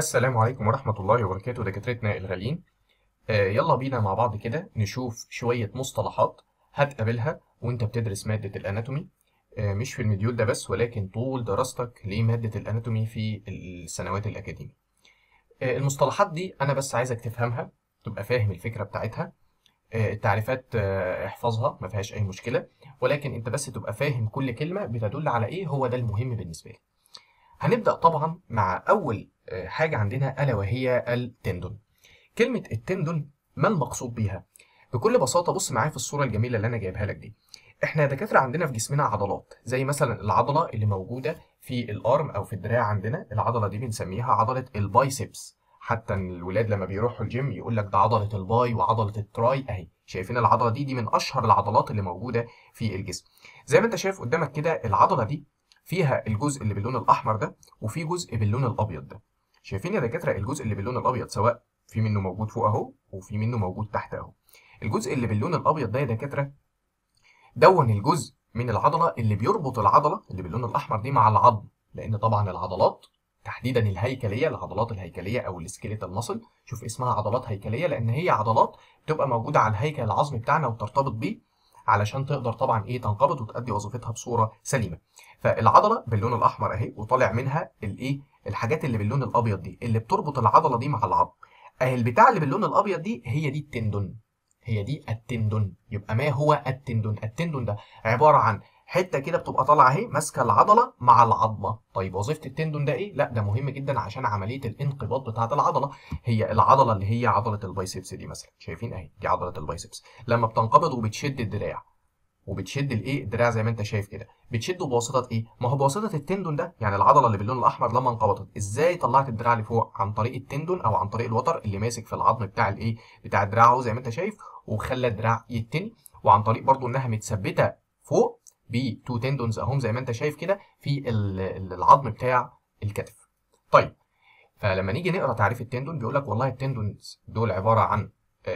السلام عليكم ورحمة الله وبركاته دكاترتنا الغاليين. آه يلا بينا مع بعض كده نشوف شوية مصطلحات هتقابلها وانت بتدرس مادة الأناتومي. آه مش في المديول ده بس ولكن طول دراستك لمادة الأناتومي في السنوات الأكاديمية. آه المصطلحات دي أنا بس عايزك تفهمها تبقى فاهم الفكرة بتاعتها. آه التعريفات آه احفظها ما فيهاش أي مشكلة. ولكن انت بس تبقى فاهم كل كلمة بتدل على إيه هو ده المهم بالنسبة لي هنبدأ طبعا مع أول حاجة عندنا ألا وهي ال tendon. كلمة ال tendon ما المقصود بيها؟ بكل بساطة بص معايا في الصورة الجميلة اللي أنا جايبها لك دي. إحنا دكاترة عندنا في جسمنا عضلات زي مثلا العضلة اللي موجودة في ال arm أو في الدراع عندنا العضلة دي بنسميها عضلة ال biceps. حتى الولاد لما بيروحوا الجيم يقول لك ده عضلة ال bi وعضلة ال tri أهي. شايفين العضلة دي؟ دي من أشهر العضلات اللي موجودة في الجسم. زي ما أنت شايف قدامك كده العضلة دي فيها الجزء اللي باللون الأحمر ده وفي جزء باللون الأبيض ده. شايفين يا دكاترة الجزء اللي باللون الأبيض سواء في منه موجود فوق أهو وفي منه موجود تحت أهو. الجزء اللي باللون الأبيض ده يا دكاترة دوت الجزء من العضلة اللي بيربط العضلة اللي باللون الأحمر دي مع العظم لأن طبعا العضلات تحديدا الهيكلية العضلات الهيكلية أو ال skeletal muscle شوف اسمها عضلات هيكلية لأن هي عضلات بتبقى موجودة على الهيكل العظمي بتاعنا وترتبط بيه علشان تقدر طبعا إيه تنقبض وتؤدي وظيفتها بصورة سليمة. فالعضلة باللون الأحمر أهي وطالع منها الايه الحاجات اللي باللون الأبيض دي اللي بتربط العضلة دي مع العظم اهي البتاع اللي باللون الأبيض دي هي دي التندون. هي دي التندون. يبقى ما هو التندون؟ التندون ده عبارة عن حتة كده بتبقى طالعة أهي ماسكة العضلة مع العظمة. طيب وظيفة التندون ده إيه؟ لا ده مهم جدا عشان عملية الانقباض بتاعة العضلة. هي العضلة اللي هي عضلة ال biceps دي مثلا. شايفين أهي؟ دي عضلة ال biceps. لما بتنقبض وبتشد الدراع. وبتشد الإيه؟ الدراع زي ما أنت شايف كده. بتشده بواسطة إيه؟ ما هو بواسطة ال tendon ده يعني العضلة اللي باللون الأحمر لما انقبضت إزاي طلعت الدراع لفوق عن طريق ال tendon أو عن طريق الوتر اللي ماسك في العظم بتاع الإيه؟ بتاع الدراع اهو زي ما أنت شايف وخلى الدراع يتني وعن طريق برضو إنها متثبتة فوق ب two tendons اهم زي ما أنت شايف كده في العظم بتاع الكتف. طيب فلما نيجي نقرأ تعريف ال tendon بيقول لك والله ال tendons دول عبارة عن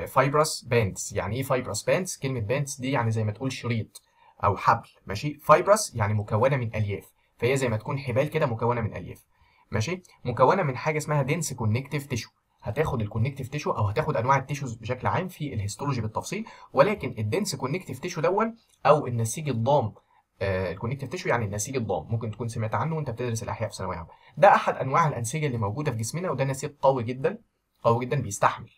fibrous bands يعني إيه fibrous bands كلمة bands دي يعني زي ما تقول شريط. أو حبل ماشي؟ fibrous يعني مكونة من ألياف فهي زي ما تكون حبال كده مكونة من ألياف ماشي؟ مكونة من حاجة اسمها dense connective tissue هتاخد ال connective tissue أو هتاخد أنواع ال tissues بشكل عام في ال histology بالتفصيل ولكن ال dense connective tissue دوت أو النسيج الضام آه ال connective tissue يعني النسيج الضام ممكن تكون سمعت عنه وأنت بتدرس الأحياء في ثانوية عامة. ده أحد أنواع الأنسجة اللي موجودة في جسمنا وده نسيج قوي جدا قوي جدا بيستحمل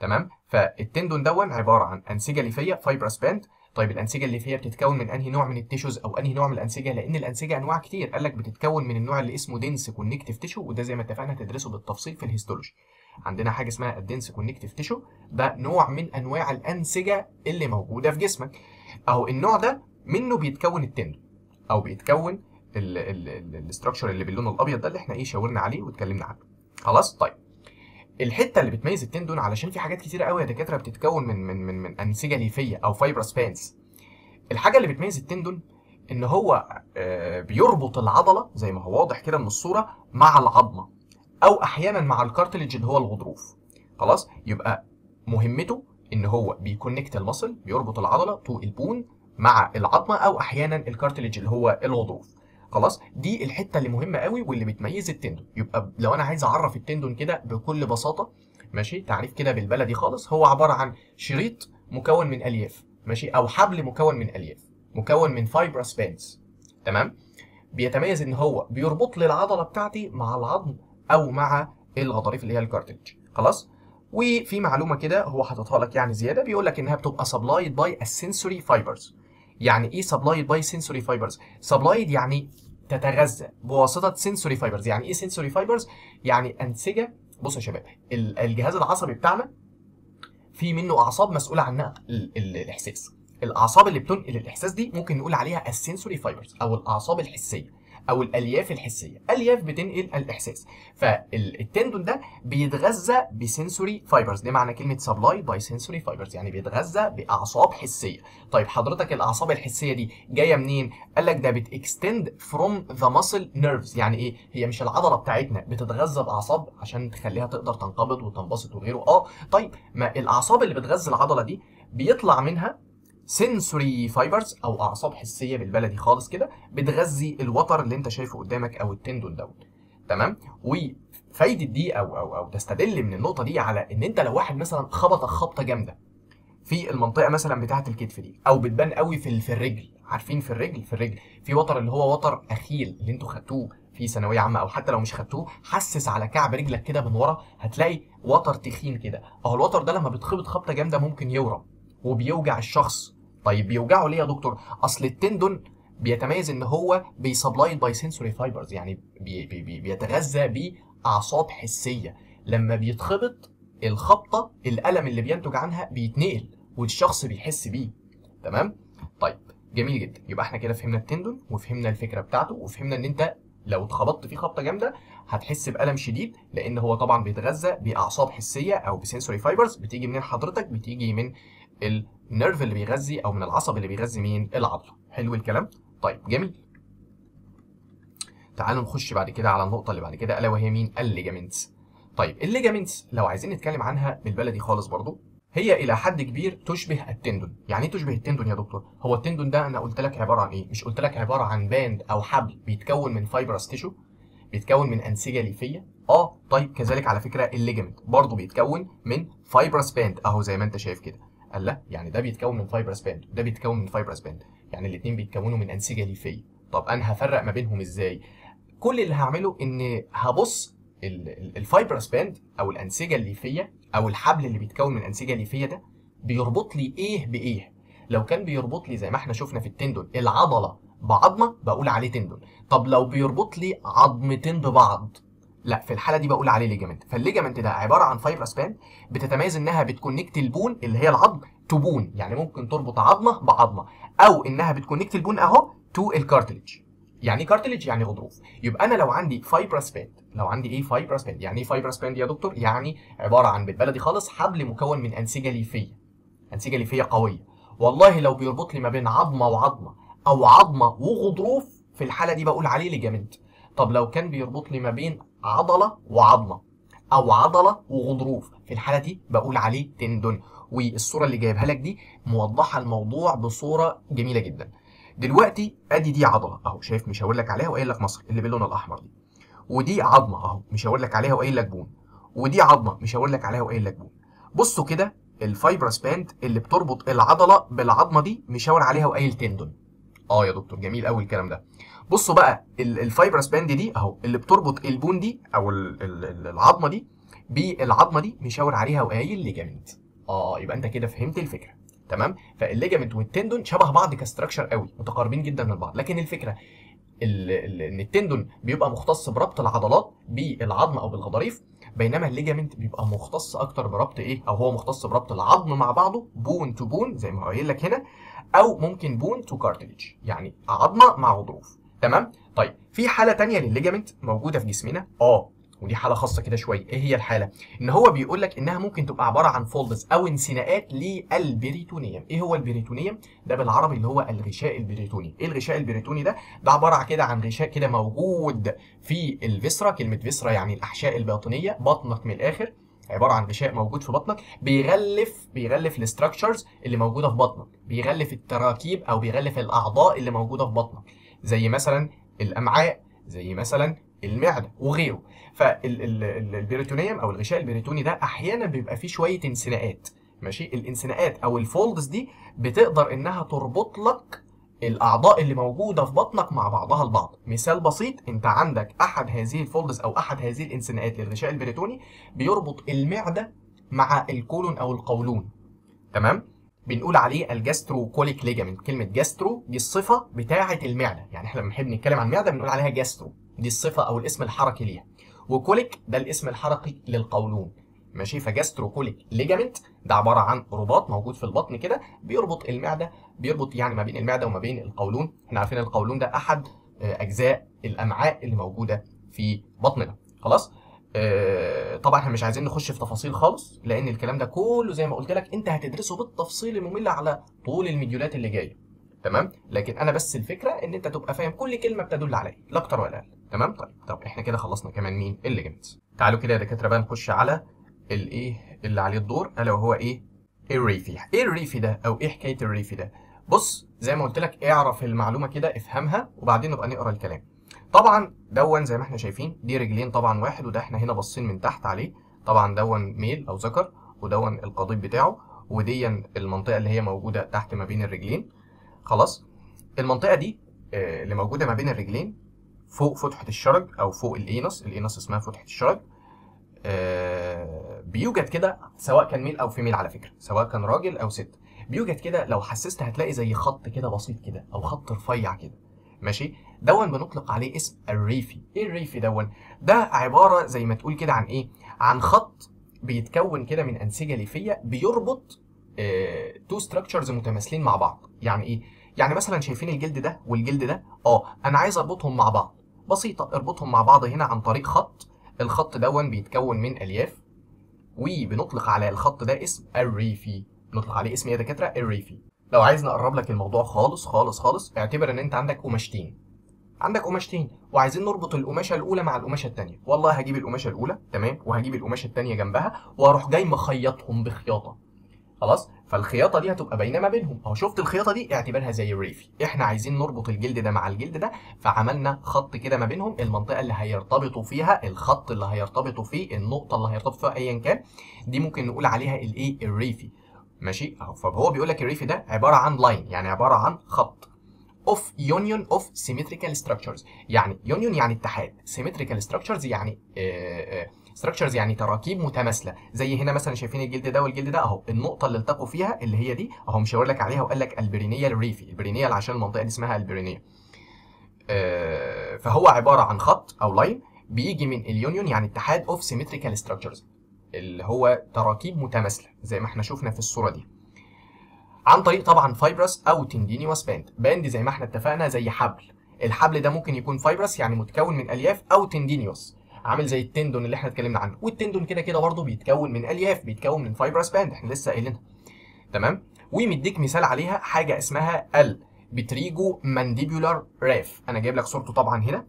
تمام؟ فال tendon دوت عبارة عن أنسجة ليفية fibrous band طيب الأنسجة الليفيه بتتكون من أنهي نوع من ال tissues أو أنهي نوع من الأنسجة؟ لأن الأنسجة أنواع كتير. قال لك بتتكون من النوع اللي اسمه dense connective tissue وده زي ما اتفقنا هتدرسه بالتفصيل في ال histology عندنا حاجة اسمها ال dense connective tissue ده نوع من أنواع الأنسجة اللي موجودة في جسمك. أهو النوع ده منه بيتكون ال tendon أو بيتكون ال structure اللي باللون الأبيض ده اللي إحنا إيه شاورنا عليه واتكلمنا عنه. خلاص؟ طيب. الحتة اللي بتميز ال tendon علشان في حاجات كتيرة قوي يا دكاترة بتتكون من من من, من أنسجة ليفية أو fibrous bands الحاجة اللي بتميز ال tendon إن هو بيربط العضلة زي ما هو واضح كده من الصورة مع العظمة أو أحيانا مع ال cartilage اللي هو الغضروف. خلاص؟ يبقى مهمته إن هو بي connect ال muscle بيربط العضلة to ال bone مع العظمة أو أحيانا ال cartilage اللي هو الغضروف. خلاص؟ دي الحتة اللي مهمة قوي واللي بتميز ال tendon. يبقى لو أنا عايز أعرف ال tendon كده بكل بساطة ماشي؟ تعريف كده بالبلدي خالص. هو عبارة عن شريط مكون من ألياف ماشي؟ أو حبل مكون من ألياف مكون من fibrous bands تمام؟ بيتميز إن هو بيربط لي العضله بتاعتي مع العظم أو مع الغضاريف اللي هي ال cartilage خلاص؟ وفي معلومة كده هو حاططها لك يعني زيادة بيقول لك إنها بتبقى supplied by ال sensory fibers يعني إيه supplied by sensory fibers supplied يعني تتغذى بواسطة sensory fibers يعني إيه sensory fibers يعني انسجة بص يا شباب الجهاز العصبي بتاعنا في منه أعصاب مسؤولة عن نقل الإحساس. الأعصاب اللي بتنقل الإحساس دي ممكن نقول عليها ال sensory fibers أو الأعصاب الحسية. أو الألياف الحسية. ألياف بتنقل الإحساس. فال tendon ده بيتغذى ب sensory fibers. ده معنى كلمة supply by sensory fibers يعني بيتغذى بأعصاب حسية. طيب حضرتك الأعصاب الحسية دي جاية منين؟ قال لك ده بت extend from the muscle nerves يعني إيه؟ هي مش العضلة بتاعتنا. بتتغذى بأعصاب عشان تخليها تقدر تنقبض وتنبسط وغيره. آه طيب ما الأعصاب اللي بتغذى العضلة دي بيطلع منها sensory fibers أو أعصاب حسية بالبلدي خالص كده بتغذي الوتر اللي أنت شايفه قدامك أو ال tendon دوت. تمام؟ فايدة دي أو أو أو تستدل من النقطة دي على إن أنت لو واحد مثلا خبطك خبطة جامدة في المنطقة مثلا بتاعة الكتف دي أو بتبان قوي في في الرجل. عارفين في الرجل؟ في الرجل. في وتر اللي هو وتر أخيل اللي أنتوا خدتوه في ثانوية عامة أو حتى لو مش خدتوه حسس على كعب رجلك كده من ورا هتلاقي وتر تخين كده. أهو الوتر ده لما بيتخبط خبطة جامدة ممكن يورم وبيوجع الشخص. طيب بيوجعه ليه يا دكتور؟ أصل ال tendon بيتميز إن هو بي supplied by sensory fibers يعني بي بي بي بيتغذى بأعصاب حسية. لما بيتخبط الخبطة الألم اللي بينتج عنها بيتنقل والشخص بيحس بيه. تمام؟ طيب جميل جدا. يبقى إحنا كده فهمنا ال tendon وفهمنا الفكرة بتاعته وفهمنا إن أنت لو اتخبطت فيه خبطة جامدة هتحس بألم شديد لأن هو طبعا بيتغذى بأعصاب حسية أو ب sensory fibers بتيجي منين حضرتك بتيجي من ال nerve اللي بيغذي أو من العصب اللي بيغذي مين؟ العضله حلو الكلام؟ طيب جميل. تعالوا نخش بعد كده على النقطة اللي بعد كده ألا وهي مين؟ ال ligaments. طيب ال ligaments لو عايزين نتكلم عنها بالبلدي خالص برضو هي إلى حد كبير تشبه ال tendon. يعني إيه تشبه ال tendon يا دكتور؟ هو ال tendon ده أنا قلت لك عبارة عن إيه؟ مش قلت لك عبارة عن band أو حبل بيتكون من fibrous tissue بيتكون من أنسجة ليفية. آه طيب كذلك على فكرة ال ligament برضه بيتكون من fibrous band أهو زي ما أنت شايف كده. قال لا يعني ده بيتكون من fibrous band وده بيتكون من fibrous band يعني الاثنين بيتكونوا من انسجة ليفية. طب أنا هفرق ما بينهم إزاي؟ كل اللي هعمله إن هبص ال fibrous band أو الأنسجة الليفية أو الحبل اللي بيتكون من أنسجة ليفية ده بيربط لي إيه بإيه. لو كان بيربط لي زي ما إحنا شفنا في ال tendon العضلة بعظمه بقول عليه tendon. طب لو بيربط لي عظمتين ببعض لا في الحالة دي بقول عليه ligament فال ligament ده عبارة عن fibrous band بتتميز إنها بت connect ال bone اللي هي العظم to bone يعني ممكن تربط عظمة بعظمة أو إنها بت connect ال bone أهو to ال cartilage يعني إيه cartilage يعني غضروف. يبقى أنا لو عندي fibrous band لو عندي إيه fibrous band يعني إيه fibrous band يا دكتور؟ يعني عبارة عن بالبلدي خالص حبل مكون من انسجه ليفيه انسجه ليفيه قوية. والله لو بيربط لي ما بين عظمة وعظمة أو عظمة وغضروف في الحالة دي بقول عليه ligament طب لو كان بيربط لي ما بين عضلة وعظمة أو عضلة وغضروف. في الحالة دي بقول عليه tendon. والصورة اللي جايبها لك دي موضحة الموضوع بصورة جميلة جدا. دلوقتي أدي دي عضلة أهو شايف مشاور لك عليها وقايل لك muscle اللي باللون الأحمر دي. ودي عظمة أهو مشاور لك عليها وقايل لك bone. ودي عظمة مشاور لك عليها وقايل لك bone. بصوا كده ال fibrous band اللي بتربط العضلة بالعظمة دي مشاور عليها وقايل tendon. آه يا دكتور جميل قوي الكلام ده. بصوا بقى ال fibrous band دي أهو اللي بتربط ال bone دي أو العظمة دي بالعظمة دي مشاور عليها وقايل ligament آه يبقى أنت كده فهمت الفكرة. تمام؟ فال ligament وال tendon شبه بعض ك structure قوي متقاربين جدا من بعض. لكن الفكرة إن ال tendon بيبقى مختص بربط العضلات بالعظم أو بالغضاريف بينما ال ligament بيبقى مختص أكتر بربط إيه؟ أو هو مختص بربط العظم مع بعضه bone to bone زي ما قايل لك هنا. أو ممكن bone to cartilage يعني عظمة مع غضروف. تمام؟ طيب في حالة تانية للل ligament موجودة في جسمنا؟ آه ودي حالة خاصة كده شوية. إيه هي الحالة؟ إن هو بيقول لك إنها ممكن تبقى عبارة عن folds أو انثناءات لل peritoneum. إيه هو ال peritoneum؟ ده بالعربي اللي هو الغشاء البريتوني. إيه الغشاء البريتوني ده؟ ده عبارة كده عن غشاء كده موجود في ال viscera كلمة viscera يعني الأحشاء الباطنية بطنك من الآخر. عبارة عن غشاء موجود في بطنك بيغلف بيغلف ال structures اللي موجودة في بطنك بيغلف التراكيب أو بيغلف الأعضاء اللي موجودة في بطنك زي مثلا الأمعاء زي مثلا المعدة وغيره. فال peritoneum أو الغشاء البريتوني ده أحيانا بيبقى فيه شوية انثناءات ماشي؟ الانثناءات أو ال folds دي بتقدر إنها تربط لك الأعضاء اللي موجودة في بطنك مع بعضها البعض مثال بسيط أنت عندك أحد هذه ال folds أو أحد هذه الانثناءات للغشاء البريتوني بيربط المعدة مع ال colon أو القولون. تمام؟ بنقول عليه ال gastrocolic ligament. كلمة gastro دي الصفة بتاعة المعدة. يعني إحنا لما نحب نتكلم عن المعدة بنقول عليها gastro. دي الصفة أو الاسم الحركي ليها. و colic ده الاسم الحركي للقولون. ماشي؟ ف gastrocolic ligament ده عبارة عن رباط موجود في البطن كده بيربط المعدة بيربط يعني ما بين المعدة وما بين القولون. إحنا عارفين القولون ده أحد أجزاء الأمعاء اللي موجودة في بطننا. خلاص؟ آه طبعا إحنا مش عايزين نخش في تفاصيل خالص لأن الكلام ده كله زي ما قلت لك أنت هتدرسه بالتفصيل الممل على طول المديولات اللي جاية. تمام؟ لكن أنا بس الفكرة إن أنت تبقى فاهم كل كلمة بتدل على إيه لا أكتر ولا أقل. تمام؟ طيب طب إحنا كده خلصنا كمان مين؟ ال ligaments تعالوا كده يا دكاترة بقى نخش على الايه اللي عليه الدور ألا وهو إيه؟ ال raphe. إيه ال raphe ده؟ أو إيه حكاية ال raphe ده؟ بص زي ما قلت لك اعرف المعلومة كده افهمها وبعدين نبقى نقرأ الكلام. طبعا دوت زي ما إحنا شايفين دي رجلين طبعا واحد وده إحنا هنا باصين من تحت عليه. طبعا دوت male أو ذكر ودوت القضيب بتاعه ودي المنطقة اللي هي موجودة تحت ما بين الرجلين. خلاص؟ المنطقة دي آه، اللي موجودة ما بين الرجلين فوق فتحة الشرج أو فوق ال anus ال anus اسمها فتحة الشرج. آه، بيوجد كده سواء كان male أو female على فكرة سواء كان راجل أو ست. بيوجد كده لو حسست هتلاقي زي خط كده بسيط كده أو خط رفيع كده. ماشي؟ دوت بنطلق عليه اسم ال raphe. إيه ال raphe دوت؟ ده عبارة زي ما تقول كده عن إيه؟ عن خط بيتكون كده من أنسجة ليفية بيربط two structures متماثلين مع بعض. يعني إيه؟ يعني مثلا شايفين الجلد ده والجلد ده؟ آه أنا عايز أربطهم مع بعض. بسيطة اربطهم مع بعض هنا عن طريق خط. الخط دوت بيتكون من ألياف. وبنطلق على الخط ده اسم ال raphe. بنطلق عليه اسم يا دكاترة ال raphe. لو عايز نقرب لك الموضوع خالص خالص خالص اعتبر إن أنت عندك قماشتين. عندك قماشتين وعايزين نربط القماشة الأولى مع القماشة الثانية والله هجيب القماشة الأولى تمام وهجيب القماشة الثانية جنبها وأروح جاي مخيطهم بخياطة. خلاص؟ فالخياطة دي هتبقى باينة ما بينهم. أهو شفت الخياطة دي؟ اعتبرها زي ال raphe. إحنا عايزين نربط الجلد ده مع الجلد ده فعملنا خط كده ما بينهم المنطقة اللي هيرتبطوا فيها الخط اللي هيرتبطوا فيه النقطة اللي هيرتبطوا فيها ايا كان. دي ممكن نقول عليها الإيه؟ ال raphe. ماشي؟ فهو بيقول لك ال raphe ده عبارة عن line يعني عبارة عن خط. Of union of symmetrical structures. يعني union يعني اتحاد. Symmetrical structures يعني آه، آه، structures يعني تراكيب متماثلة. زي هنا مثلا شايفين الجلد ده والجلد ده. أهو النقطة اللي التقوا فيها اللي هي دي. أهو مشاور لك عليها وقال لك ال perineal ال raphe ال perineal عشان المنطقة دي اسمها ال perineal آه، فهو عبارة عن خط أو line بيجي من ال union يعني اتحاد of symmetrical structures. اللي هو تراكيب متماثلة زي ما إحنا شفنا في الصورة دي. عن طريق طبعا fibrous أو tendinous band band زي ما إحنا اتفقنا زي حبل. الحبل ده ممكن يكون fibrous يعني متكون من ألياف أو tendinous عامل زي ال tendon اللي إحنا اتكلمنا عنه. وال tendon كده كده برضه بيتكون من ألياف بيتكون من fibrous band إحنا لسه قايلينها. تمام؟ ومديك مثال عليها حاجة اسمها ال pterygomandibular raphe أنا جايب لك صورته طبعا هنا.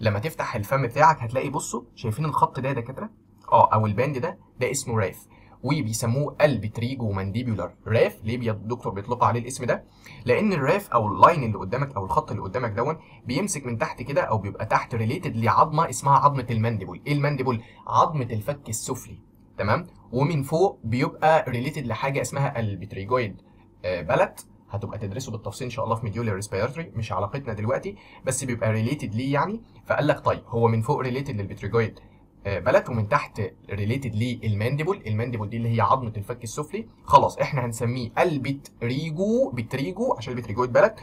لما تفتح الفم بتاعك هتلاقي بصوا شايفين الخط ده يا دكاترة؟ آه أو ال band ده ده اسمه raphe. وبيسموه ال pterygomandibular raphe ليه بي- الدكتور بيطلق عليه الاسم ده؟ لأن ال raphe أو ال line اللي قدامك أو الخط اللي قدامك دوت بيمسك من تحت كده أو بيبقى تحت related لعظمة اسمها عظمة ال mandible. إيه ال mandible؟ عظمة الفك السفلي. تمام؟ ومن فوق بيبقى related لحاجة اسمها ال pterygoid. آه، plate هتبقى تدرسه بالتفصيل إن شاء الله في module respiratory. مش علاقتنا دلوقتي بس بيبقى related ليه يعني؟ فقال لك طيب هو من فوق related لل pterygoid. آه، plate ومن تحت related لل mandible ال mandible؟ دي اللي هي عظمة الفك السفلي. خلاص إحنا هنسميه ال pterygo pterygo عشان ال pterygoid plate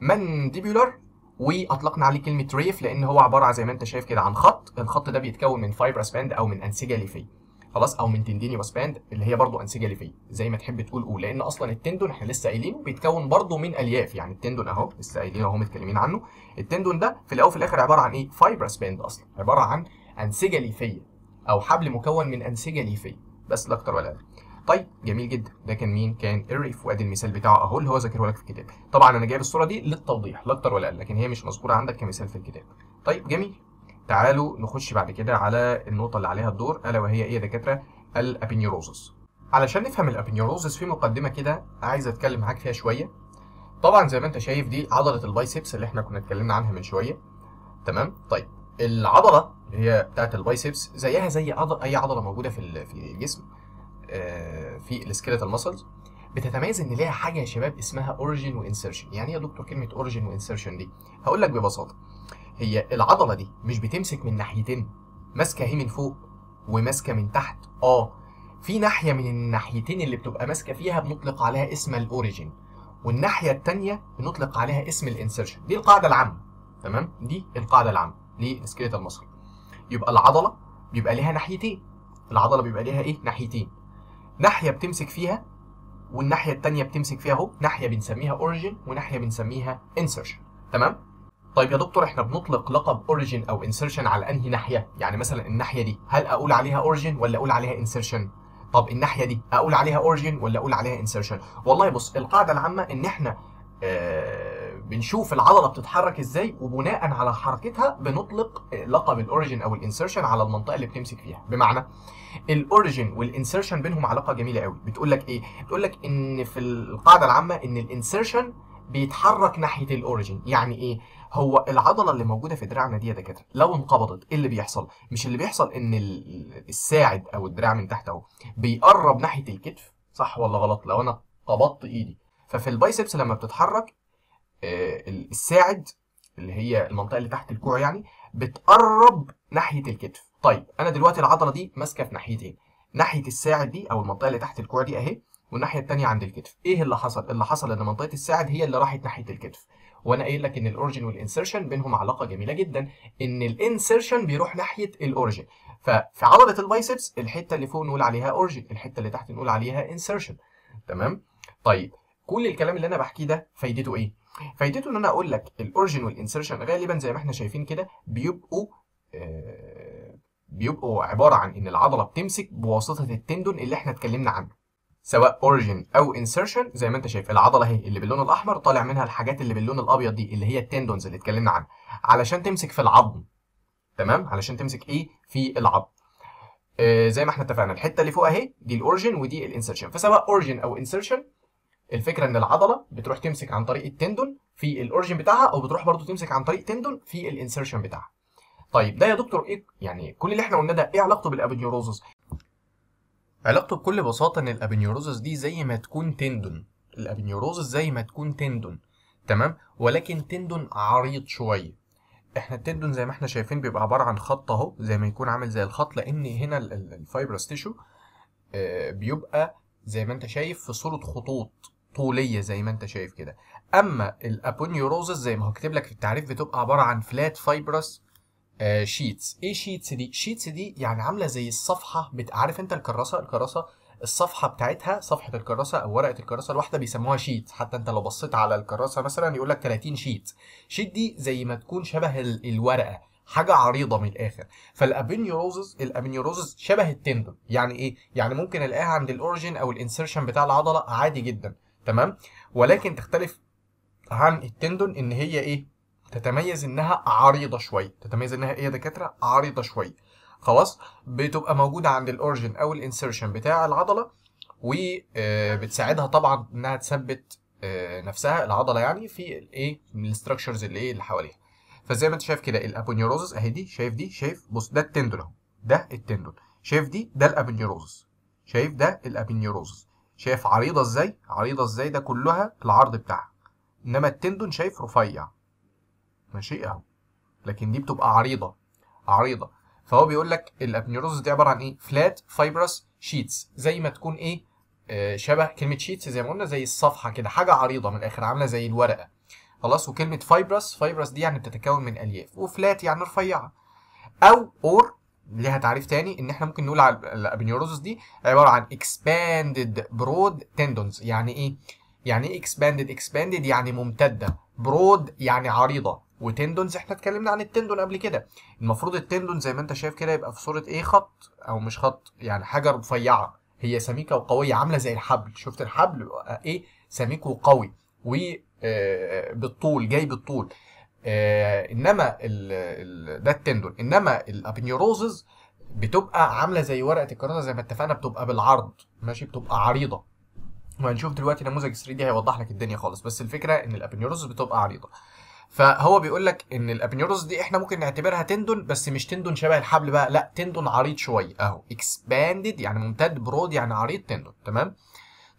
mandibular وأطلقنا عليه كلمة raphe لأن هو عبارة عن زي ما أنت شايف كده عن خط. الخط ده بيتكون من fibrous band أو من أنسجة ليفية. خلاص أو من tendinous band اللي هي برضو أنسجة ليفية زي ما تحب تقول قول. لأن أصلا ال tendon إحنا لسه قايلينه بيتكون برضو من ألياف. يعني ال tendon أهو لسه قايلينه اهو متكلمين عنه. ال tendon ده في الأول وفي الآخر عبارة عن إيه؟ fibrous band أصلا. عبارة عن أنسجة ليفية أو حبل مكون من أنسجة ليفية بس لا أكتر ولا أقل. طيب جميل جدا. ده كان مين؟ كان ال raphe وأدي المثال بتاعه أهو اللي هو ذاكره لك في الكتاب. طبعا أنا جايب الصورة دي للتوضيح لا أكتر ولا أقل لكن هي مش مذكورة عندك كمثال في الكتاب. طيب جميل. تعالوا نخش بعد كده على النقطة اللي عليها الدور ألا وهي إيه يا دكاترة؟ ال aponeurosis. علشان نفهم ال aponeurosis في مقدمة كده عايز أتكلم معاك فيها شوية. طبعا زي ما أنت شايف دي عضلة ال biceps اللي إحنا كنا اتكلمنا عنها من شوية. تمام؟ طيب. العضلة اللي هي بتاعت ال biceps زيها زي عضل أي عضلة موجودة في في الجسم آه، في ال skeletal muscles بتتميز إن ليها حاجة يا شباب اسمها origin و insertion يعني يا دكتور كلمة origin و insertion دي. هقول لك ببساطة. هي العضلة دي مش بتمسك من ناحيتين ماسكة اهي من فوق وماسكة من تحت. آه في ناحية من الناحيتين اللي بتبقى ماسكة فيها بنطلق عليها اسم ال origin والناحية الثانية بنطلق عليها اسم ال insertion دي القاعدة العامة تمام؟ دي القاعدة العامة. لل skeletal muscle يبقى العضلة بيبقى ليها ناحيتين. العضلة بيبقى ليها إيه؟ ناحيتين. ناحية بتمسك فيها والناحية الثانية بتمسك فيها أهو. ناحية بنسميها origin وناحية بنسميها insertion تمام؟ طيب يا دكتور إحنا بنطلق لقب origin أو insertion على أنهي ناحية؟ يعني مثلا الناحية دي هل أقول عليها origin ولا أقول عليها insertion طب الناحية دي أقول عليها origin ولا أقول عليها insertion والله بص القاعدة العامة إن إحنا آه بنشوف العضلة بتتحرك إزاي وبناء على حركتها بنطلق لقب ال origin أو ال insertion على المنطقة اللي بتمسك فيها. بمعنى ال origin وال insertion بينهم علاقة جميلة قوي بتقول لك إيه؟ بتقول لك إن في القاعدة العامة إن ال insertion بيتحرك ناحية ال origin يعني إيه؟ هو العضلة اللي موجودة في دراعنا دي يا دكاترة لو انقبضت إيه اللي بيحصل؟ مش اللي بيحصل إن ال- الساعد أو الدراع من تحت أهو بيقرب ناحية الكتف. صح ولا غلط؟ لو أنا قبضت إيدي. ففي ال biceps لما بتتحرك الساعد اللي هي المنطقة اللي تحت الكوع يعني بتقرب ناحية الكتف. طيب أنا دلوقتي العضلة دي ماسكة في ناحيتين. ناحية الساعد دي أو المنطقة اللي تحت الكوع دي أهي والناحية الثانية عند الكتف. إيه اللي حصل؟ اللي حصل إن منطقة الساعد هي اللي راحت ناحية الكتف. وأنا قايل لك إن ال origin وال insertion بينهم علاقة جميلة جدا إن ال insertion بيروح ناحية ال origin ففي عضلة ال biceps الحتة اللي فوق نقول عليها origin الحتة اللي تحت نقول عليها insertion تمام؟ طيب كل الكلام اللي أنا بحكيه ده فايدته إيه؟ فايدته إن أنا أقول لك ال origin وال insertion غالبا زي ما إحنا شايفين كده بيبقوا آه بيبقوا عبارة عن إن العضلة بتمسك بواسطة ال tendon اللي إحنا اتكلمنا عنه سواء origin أو insertion زي ما أنت شايف العضلة أهي اللي باللون الأحمر طالع منها الحاجات اللي باللون الأبيض دي اللي هي ال tendons اللي اتكلمنا عنها علشان تمسك في العظم. تمام؟ علشان تمسك إيه؟ في العظم. آه زي ما إحنا اتفقنا الحتة اللي فوق أهي دي ال origin ودي ال insertion فسواء origin أو insertion الفكرة إن العضلة بتروح تمسك عن طريق ال tendon في ال origin بتاعها أو بتروح برضو تمسك عن طريق tendon في ال insertion بتاعها. طيب ده يا دكتور إيه؟ يعني كل اللي إحنا قلناه ده إيه علاقته بال aponeurosis علاقته بكل بساطة إن ال aponeurosis دي زي ما تكون tendon. ال aponeurosis زي ما تكون tendon. تمام؟ ولكن tendon عريض شوية. إحنا ال tendon زي ما إحنا شايفين بيبقى عبارة عن خط أهو زي ما يكون عامل زي الخط لأن هنا ال fibrous tissue آه بيبقى زي ما أنت شايف في صورة خطوط. طوليه زي ما انت شايف كده. أما ال aponeurosis زي ما هو كاتب لك في التعريف بتبقى عبارة عن flat fibrous sheets إيه sheets دي؟ sheets دي يعني عاملة زي الصفحة بت... عارف انت الكراسة؟ الكراسة الصفحة بتاعتها صفحة الكراسة أو ورقة الكراسة الواحدة بيسموها sheet حتى انت لو بصيت على الكراسة مثلا يقول لك 30 sheet sheet دي زي ما تكون شبه ال... الورقة. حاجة عريضة من الآخر. فال aponeurosis ال aponeurosis شبه ال tendon يعني إيه؟ يعني ممكن ألاقيها عند ال origin أو ال insertion بتاع العضلة عادي جدا. تمام؟ ولكن تختلف عن ال tendon إن هي إيه؟ تتميز إنها عريضة شوية تتميز إنها إيه يا دكاترة؟ عريضة شوية خلاص؟ بتبقى موجودة عند ال origin أو ال insertion بتاع العضلة وبتساعدها طبعا إنها تثبت نفسها العضلة يعني في الايه من ال structures اللي إيه؟ اللي حواليها. فزي ما أنت شايف كده ال aponeurosis أهي دي شايف دي شايف بص ده ال tendon أهو. ده ال tendon. شايف دي ده ال aponeurosis. شايف ده ال aponeurosis. شايف عريضة إزاي؟ عريضة إزاي ده كلها العرض بتاعها. انما ال tendon شايف رفيع. ماشي اهو. لكن دي بتبقى عريضة. عريضة. فهو بيقول لك ال aponeurosis دي عبارة عن إيه؟ flat fibrous sheets زي ما تكون إيه؟ آه شبه كلمة sheets زي ما قلنا زي الصفحة كده. حاجة عريضة من الآخر عاملة زي الورقة. خلاص وكلمة fibrous fibrous دي يعني بتتكون من ألياف. و flat يعني رفيعة. أو or ليها تعريف تاني إن إحنا ممكن نقول على ال aponeurosis دي عبارة عن expanded broad tendons. يعني إيه؟ يعني إيه expanded expanded يعني ممتدة. broad يعني عريضة. و tendons إحنا اتكلمنا عن ال tendon قبل كده. المفروض ال tendon زي ما أنت شايف كده يبقى في صورة إيه؟ خط أو مش خط يعني حاجة رفيعة. هي سميكة وقوية عاملة زي الحبل. شفت الحبل؟ إيه؟ سميك وقوي و بالطول جاي بالطول. آه إنما ال ال ده ال tendon إنما ال aponeurosis بتبقى عاملة زي ورقة الكراسه زي ما اتفقنا بتبقى بالعرض. ماشي؟ بتبقى عريضة. وهنشوف دلوقتي نموذج 3D هيوضح لك الدنيا خالص. بس الفكرة إن ال aponeurosis بتبقى عريضة. فهو بيقول لك إن ال aponeurosis دي إحنا ممكن نعتبرها tendon بس مش tendon شبه الحبل بقى. لأ tendon عريض شوية أهو. expanded يعني ممتد broad يعني عريض tendon تمام؟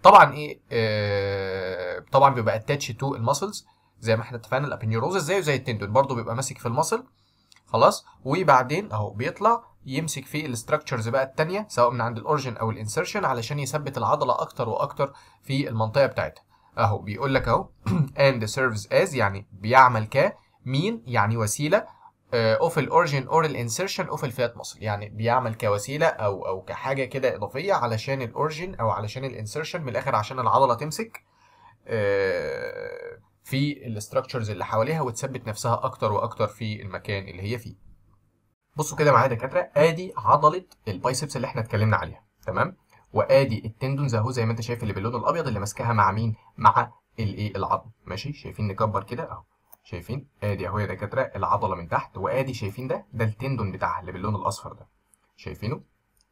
طبعا إيه؟ آه طبعا بيبقى attached to ال muscles. زي ما إحنا اتفقنا ال aponeurosis زيه زي ال tendon. برضو بيبقى ماسك في ال muscle خلاص. وبعدين أهو بيطلع يمسك في ال structures بقى التانية سواء من عند ال origin أو ال insertion علشان يثبت العضلة أكتر وأكتر في المنطقة بتاعتها. أهو بيقول لك أهو. And serves as يعني بيعمل ك مين يعني وسيلة of ال origin or ال insertion of ال flat muscle يعني بيعمل كوسيلة أو أو كحاجة كده إضافية علشان ال origin أو علشان ال insertion من الآخر عشان العضلة تمسك. في ال structures اللي حواليها وتثبت نفسها أكتر وأكتر في المكان اللي هي فيه. بصوا كده معايا دكاترة آدي عضلة ال biceps اللي إحنا اتكلمنا عليها تمام؟ وآدي ال tendons أهو زي ما أنت شايف اللي باللون الأبيض اللي ماسكاها مع مين؟ مع الايه العظم ماشي؟ شايفين نكبر كده أهو. شايفين؟ آدي أهو يا دكاترة العضلة من تحت وآدي شايفين ده؟ ده ال tendon بتاعها اللي باللون الأصفر ده. شايفينه؟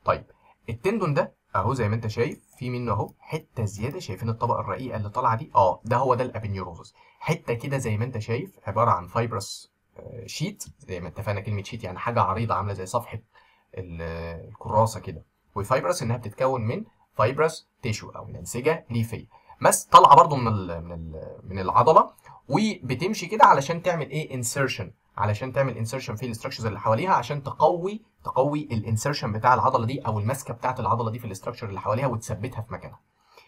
طيب ال tendon ده أهو زي ما أنت شايف في منه أهو حتة زيادة. شايفين الطبقة الرقيقه اللي طالعة دي؟ آه ده هو ده ال aponeurosis. حتة كده زي ما أنت شايف عبارة عن fibrous sheet زي ما اتفقنا كلمة sheet يعني حاجة عريضة عاملة زي صفحة الكراسة كده. و fibrous إنها بتتكون من fibrous tissue أو من أنسجة ليفيه بس طالعة برضو من ال من ال من العضلة وبتمشي كده علشان تعمل إيه؟ insertion علشان تعمل insertion في ال structures اللي حواليها عشان تقوي تقوي ال insertion بتاع العضلة دي أو الماسكه بتاعة العضلة دي في ال structure اللي حواليها وتثبتها في مكانها.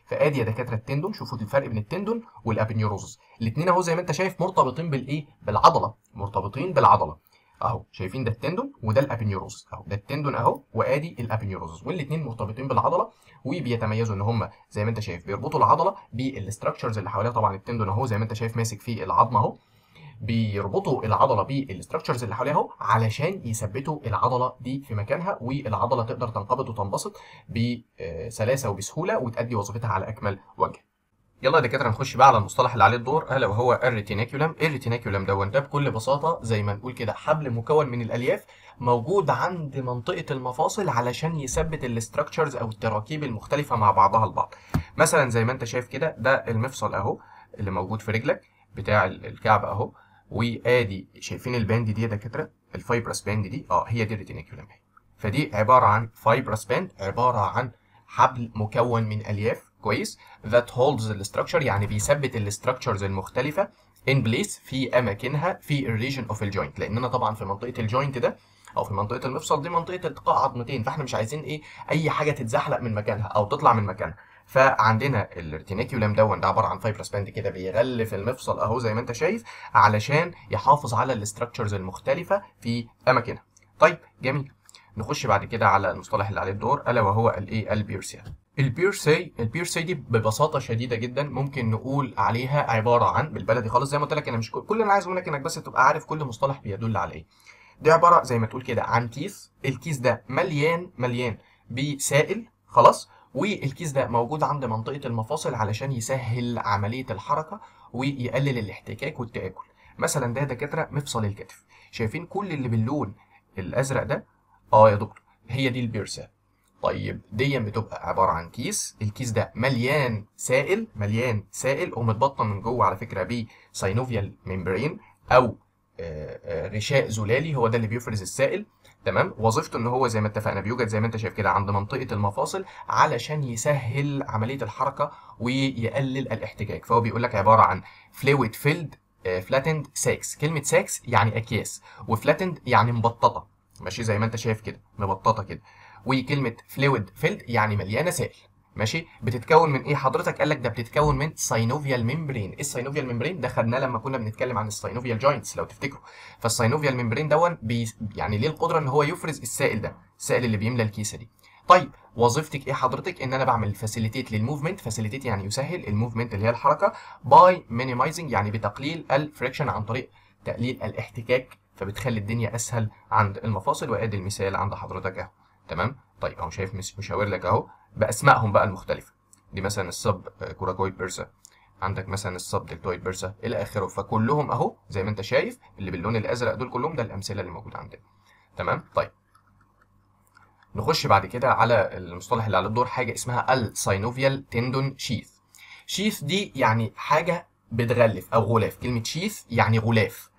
فآدي يا دكاترة ال tendon شوفوا الفرق بين ال tendon وال aponeurosis. الاثنين أهو زي ما أنت شايف مرتبطين بالإيه؟ بالعضلة. مرتبطين بالعضلة. أهو شايفين ده التندون وده الأبنيوروزس. أهو ده التندون أهو وآدي الأبنيوروزس. والاثنين مرتبطين بالعضلة وبيتميزوا إن هم زي ما أنت شايف بيربطوا العضلة بال structures اللي حواليها. طبعا ال tendon أهو زي ما أنت شايف ماسك في العظمه أهو. بيربطوا العضلة بال structures اللي حواليها اهو علشان يثبتوا العضلة دي في مكانها والعضلة تقدر تنقبض وتنبسط بسلاسة وبسهولة وتؤدي وظيفتها على أكمل وجه. يلا يا دكاترة نخش بقى على المصطلح اللي عليه الدور ألا وهو ال retinaculum ال retinaculum ده ده بكل بساطة زي ما نقول كده حبل مكون من الألياف موجود عند منطقة المفاصل علشان يثبت ال structures أو التراكيب المختلفة مع بعضها البعض مثلا زي ما أنت شايف كده ده المفصل أهو اللي موجود في رجلك بتاع الكعب أهو. وآدي شايفين ال band دي يا دكاترة؟ ال fibrous band دي آه هي دي ال retinaculum فدي عبارة عن fibrous band عبارة عن حبل مكون من ألياف كويس؟ holds the structure يعني بيثبت ال structures المختلفة in place في أماكنها في ال region of ال joint لاننا طبعا في منطقة ال joint ده أو في منطقة المفصل دي منطقة التقاء عظمتين فإحنا مش عايزين إيه أي حاجة تتزحلق من مكانها أو تطلع من مكانها. فعندنا ال retinaculum دون ده عبارة عن fibrous band كده بيغلف المفصل أهو زي ما أنت شايف علشان يحافظ على ال structures المختلفة في أماكنها. طيب جميل. نخش بعد كده على المصطلح اللي عليه الدور ألا وهو الايه ال bursa ال bursa ال bursa دي ببساطة شديدة جدا ممكن نقول عليها عبارة عن بالبلدي خالص زي ما قلت لك أنا مش كل اللي أنا عايزه منك إنك بس تبقى عارف كل مصطلح بيدل على إيه. دي عبارة زي ما تقول كده عن كيس الكيس ده مليان مليان بسائل خلاص؟ والكيس ده موجود عند منطقة المفاصل علشان يسهل عملية الحركة ويقلل الاحتكاك والتآكل. مثلا ده دكاترة مفصل الكتف. شايفين كل اللي باللون الأزرق ده؟ آه يا دكتور هي دي ال bursa طيب دي بتبقى عبارة عن كيس. الكيس ده مليان سائل مليان سائل ومتبطن من جوه على فكرة ب synovial membrane أو غشاء زلالي. هو ده اللي بيفرز السائل. تمام؟ وظيفته إن هو زي ما اتفقنا بيوجد زي ما أنت شايف كده عند منطقة المفاصل علشان يسهل عملية الحركة ويقلل الاحتكاك. فهو بيقول لك عبارة عن fluid filled flattened sacs كلمة sacs يعني أكياس و flattened يعني مبططة. ماشي؟ زي ما أنت شايف كده مبططة كده. وكلمة fluid filled يعني مليانة سائل. ماشي؟ بتتكون من إيه؟ حضرتك قال لك ده بتتكون من synovial membrane إيه ال synovial membrane ده خدناه لما كنا بنتكلم عن ال synovial joints لو تفتكروا. فال synovial membrane دون بي يعني ليه القدرة إن هو يفرز السائل ده؟ السائل اللي بيملى الكيسة دي. طيب وظيفتك إيه حضرتك؟ إن أنا بعمل facilitate لل movement facilitate يعني يسهل ال movement اللي هي الحركة by minimizing يعني بتقليل ال friction عن طريق تقليل الاحتكاك. فبتخلي الدنيا أسهل عند المفاصل. وأدي المثال عند حضرتك أهو. تمام؟ طيب أهو شايف مشاور لك أهو. بأسمائهم بقى المختلفة. دي مثلا ال subcoracoid bursa. عندك مثلا ال subdeltoid bursa. إلى آخره. فكلهم أهو زي ما أنت شايف اللي باللون الأزرق دول كلهم ده الأمثلة اللي موجودة عندنا. تمام؟ طيب. نخش بعد كده على المصطلح اللي على الدور حاجة اسمها ال synovial tendon sheath. sheath دي يعني حاجة بتغلف أو غلاف. كلمة sheath يعني غلاف.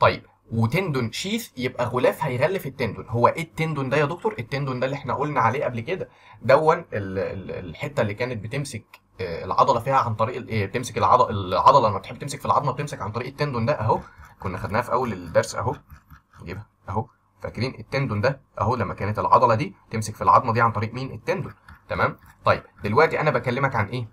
طيب. و tendon sheath يبقى غلاف هيغلف ال tendon. هو إيه ال tendon ده يا دكتور؟ ال tendon ده اللي إحنا قلنا عليه قبل كده. دون الحتة اللي كانت بتمسك العضلة فيها عن طريق إيه بتمسك العضله العضلة لما بتحب تمسك في العظمة بتمسك عن طريق ال tendon ده أهو. كنا خدناها في أول الدرس أهو. نجيبها أهو. فاكرين ال tendon ده؟ أهو لما كانت العضلة دي تمسك في العظمة دي عن طريق مين؟ ال tendon. تمام؟ طيب دلوقتي أنا بكلمك عن إيه؟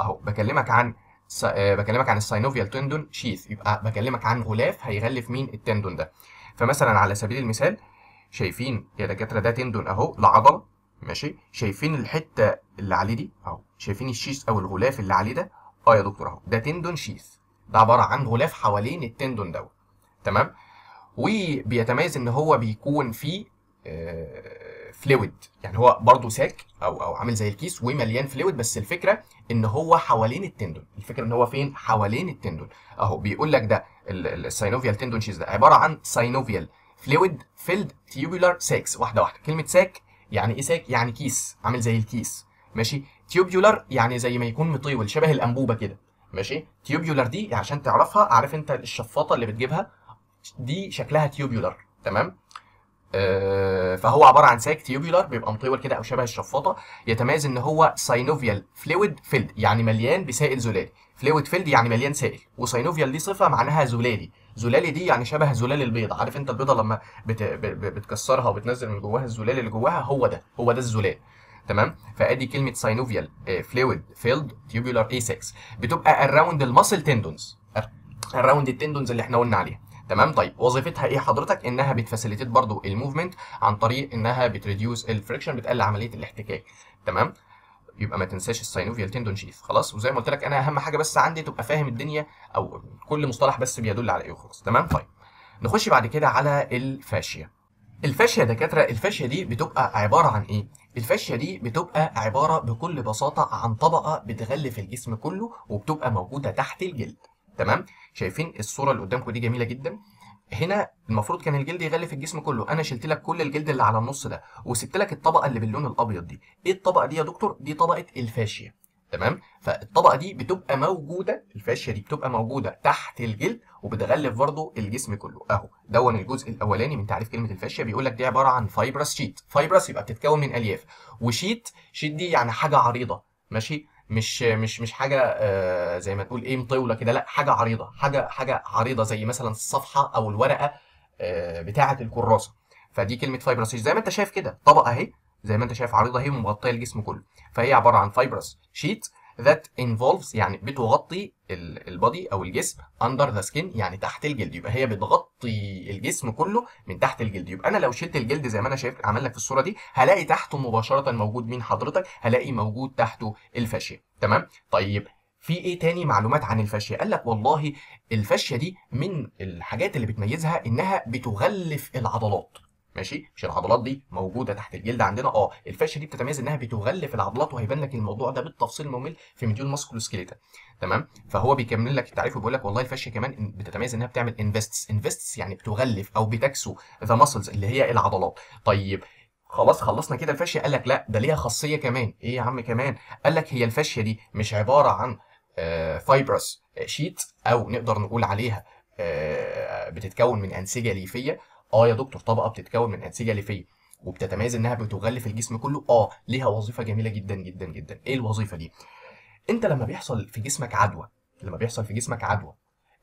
أهو بكلمك عن س... آه بكلمك عن ال synovial tendon sheath. يبقى بكلمك عن غلاف هيغلف مين؟ ال tendon ده. فمثلا على سبيل المثال شايفين يا دكاترة ده tendon أهو لعضله ماشي؟ شايفين الحتة اللي عليه دي؟ أهو. شايفين ال sheath أو الغلاف اللي عليه ده؟ آه يا دكتور أهو. ده tendon sheath. ده عبارة عن غلاف حوالين ال tendon دوت. تمام؟ وبيتميز إن هو بيكون فيه آه fluid يعني هو برضه sac أو أو عامل زي الكيس ومليان fluid بس الفكرة إن هو حوالين ال tendon. الفكرة إن هو فين؟ حوالين ال tendon. أهو بيقول لك ده ال synovial tendon sheaths ده عبارة عن synovial fluid filled tubular sacs واحدة واحدة. كلمة sac يعني إيه sac؟ يعني كيس. عامل زي الكيس. ماشي؟ tubular يعني زي ما يكون مطول شبه الأنبوبة كده. ماشي؟ tubular دي عشان تعرفها عارف أنت الشفاطة اللي بتجيبها؟ دي شكلها tubular تمام؟ فهو عبارة عن sac tubular بيبقى مطول كده أو شبه الشفاطة. يتميز إن هو synovial fluid filled يعني مليان بسائل زلالي. fluid filled يعني مليان سائل و synovial دي صفة معناها زلالي. زلالي دي يعني شبه زلال البيض عارف أنت البيضة لما بت... بتكسرها وبتنزل من جواها الزلال اللي جواها هو ده هو ده الزلال. تمام؟ فأدي كلمة synovial fluid filled tubular sacs بتبقى around ال muscle tendons around ال tendons اللي إحنا قلنا عليها. تمام؟ طيب وظيفتها إيه؟ حضرتك إنها بت facilitate برضو ال movement عن طريق إنها بت reduce ال friction بتقلل عملية الاحتكاك تمام؟ يبقى ما تنساش ال synovial tendon sheath خلاص؟ وزي ما قلت لك أنا أهم حاجة بس عندي تبقى فاهم الدنيا أو كل مصطلح بس بيدل على إيه وخلاص تمام؟ طيب نخش بعد كده على ال fascia ال fascia دكاترة ال fascia دي بتبقى عبارة عن إيه؟ ال fascia دي بتبقى عبارة بكل بساطة عن طبقة بتغلف الجسم كله وبتبقى موجودة تحت الجلد تمام؟ شايفين الصورة اللي قدامكم دي جميلة جدا. هنا المفروض كان الجلد يغلف الجسم كله. أنا شلت لك كل الجلد اللي على النص ده وسبت لك الطبقة اللي باللون الأبيض دي. إيه الطبقة دي يا دكتور؟ دي طبقة ال fascia تمام؟ فالطبقة دي بتبقى موجودة ال fascia دي بتبقى موجودة تحت الجلد وبتغلف برضه الجسم كله. أهو دون الجزء الأولاني من تعريف كلمة ال fascia بيقول لك دي عبارة عن fibrous sheet fibrous يبقى بتتكون من ألياف. و sheet sheet دي يعني حاجة عريضة. ماشي؟ مش مش مش حاجة آه زي ما تقول إيه مطولة كده لأ حاجة عريضة حاجة حاجة عريضة زي مثلا الصفحة أو الورقة آه بتاعة الكراسة. فدي كلمة fibrous زي ما أنت شايف كده طبقة أهي زي ما أنت شايف عريضة أهي ومغطية الجسم كله. فهي عبارة عن fibrous sheet that involves يعني بتغطي ال body أو الجسم under the skin يعني تحت الجلد. يبقى هي بتغطي الجسم كله من تحت الجلد. يبقى أنا لو شلت الجلد زي ما أنا شايف عمل لك في الصورة دي هلاقي تحته مباشرة موجود مين حضرتك؟ هلاقي موجود تحته ال fascia. تمام؟ طيب في إيه تاني معلومات عن ال fascia؟ قال لك والله ال fascia دي من الحاجات اللي بتميزها إنها بتغلف العضلات. ماشي؟ مش العضلات دي موجودة تحت الجلد عندنا. آه ال fascia دي بتتميز إنها بتغلف العضلات وهيبان لك الموضوع ده بالتفصيل الممل في module musculoskeletal تمام؟ فهو بيكمل لك التعريف وبيقول لك والله ال fascia كمان بتتميز إنها بتعمل invests invests يعني بتغلف أو بتكسو the muscles اللي هي العضلات. طيب خلاص خلصنا كده ال fascia قال لك لا ده ليها خاصية كمان. إيه يا عم كمان؟ قال لك هي ال fascia دي مش عبارة عن fibrous sheet أو نقدر نقول عليها بتتكون من أنسجة ليفية آه يا دكتور طبقة بتتكون من أنسجة ليفية وبتتميز إنها بتغلف الجسم كله. آه ليها وظيفة جميلة جدا جدا جدا. إيه الوظيفة دي؟ أنت لما بيحصل في جسمك عدوى لما بيحصل في جسمك عدوى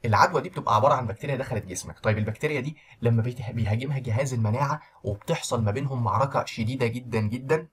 العدوى دي بتبقى عبارة عن بكتيريا دخلت جسمك. طيب البكتيريا دي لما بيهاجمها جهاز المناعة وبتحصل ما بينهم معركة شديدة جدا جدا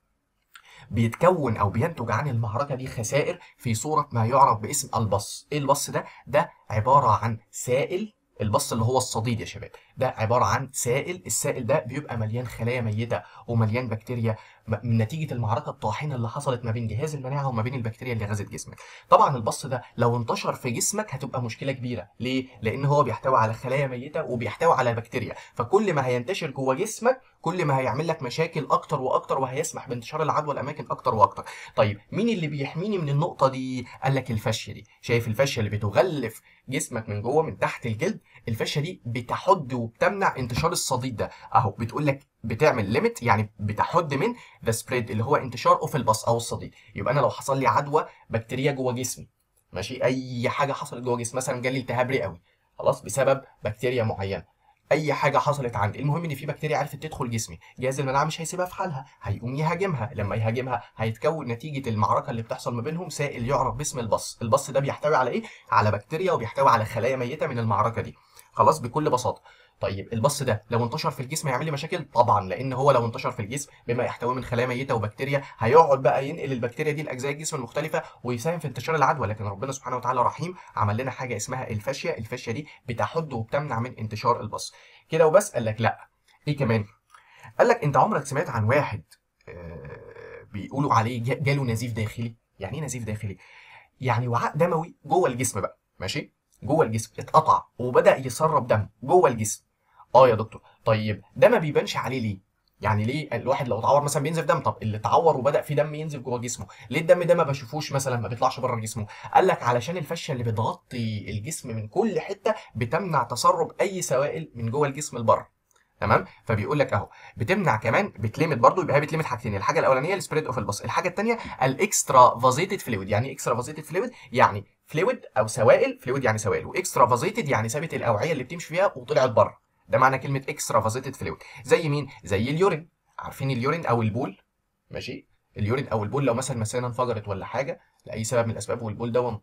بيتكون أو بينتج عن المعركة دي خسائر في صورة ما يعرف باسم ال pus. إيه ال pus ده؟ ده عبارة عن سائل ال pus اللي هو الصديد يا شباب. ده عبارة عن سائل السائل ده بيبقى مليان خلايا ميتة ومليان بكتيريا من نتيجة المعركة الطاحنة اللي حصلت ما بين جهاز المناعة وما بين البكتيريا اللي غزت جسمك. طبعا ال pus ده لو انتشر في جسمك هتبقى مشكلة كبيرة. ليه؟ لأن هو بيحتوي على خلايا ميتة وبيحتوي على بكتيريا. فكل ما هينتشر جوه جسمك كل ما هيعمل لك مشاكل أكتر وأكتر وهيسمح بانتشار العدوى لاماكن أكتر وأكتر. طيب مين اللي بيحميني من النقطة دي؟ قال لك ال fascia دي. شايف ال fascia اللي بتغلف جسمك من جوه من تحت الجلد؟ ال fascia دي بتحد وبتمنع انتشار الصديد ده. أهو بتقول لك بتعمل limit يعني بتحد من the spread اللي هو انتشار of ال pus أو الصديد. يبقى أنا لو حصل لي عدوى بكتيريا جوه جسمي ماشي؟ أي حاجة حصلت جوه جسمي مثلا جالي التهاب رئوي خلاص؟ بسبب بكتيريا معينة. أي حاجة حصلت عندي المهم إن في بكتيريا عرفت تدخل جسمي. جهاز المناعة مش هيسيبها في حالها هيقوم يهاجمها. لما يهاجمها هيتكون نتيجة المعركة اللي بتحصل ما بينهم سائل يعرف باسم ال pus. ال pus ده بيحتوي على إيه؟ على بكتيريا وبيحتوي على خلايا ميتة من المعركة دي. خلاص بكل بساطة. طيب البص ده لو انتشر في الجسم هيعمل لي مشاكل؟ طبعا لأن هو لو انتشر في الجسم بما يحتوي من خلايا ميتة وبكتيريا هيقعد بقى ينقل البكتيريا دي لأجزاء الجسم المختلفة ويساهم في انتشار العدوى. لكن ربنا سبحانه وتعالى رحيم عمل لنا حاجة اسمها الفاشيه الفاشيه دي بتحد وبتمنع من انتشار البص كده وبس. قال لك لا. إيه كمان؟ قال لك أنت عمرك سمعت عن واحد آه بيقولوا عليه جاله نزيف داخلي؟ يعني إيه نزيف داخلي؟ يعني وعاء دموي جوه الجسم بقى. ماشي؟ جوه الجسم اتقطع وبدأ يسرب دم جوه الجسم. آه يا دكتور. طيب ده ما بيبانش عليه ليه؟ يعني ليه الواحد لو اتعور مثلا بينزف دم؟ طب اللي اتعور وبدأ في دم ينزف جوه جسمه. ليه الدم ده ما بشوفوش مثلا ما بيطلعش بره جسمه؟ قال لك علشان ال fascia اللي بتغطي الجسم من كل حتة بتمنع تسرب أي سوائل من جوه الجسم لبره تمام؟ فبيقول لك أهو بتمنع كمان بت limit برضو يبقى هي بت limit حاجتين الحاجة الأولانية ال spread of ال pus الحاجة الثانية ال extravasated fluid يعني extravasated fluid يعني fluid أو سوائل fluid يعني سوائل و extravasated يعني سابت الأوعية اللي بتمشي فيها وطلعت بره. ده معنى كلمة extravasated fluid زي مين؟ زي ال urine. عارفين ال urine أو البول؟ ماشي؟ ال urine أو البول لو مثلا مثلا انفجرت ولا حاجة لأي سبب من الأسباب والبول ده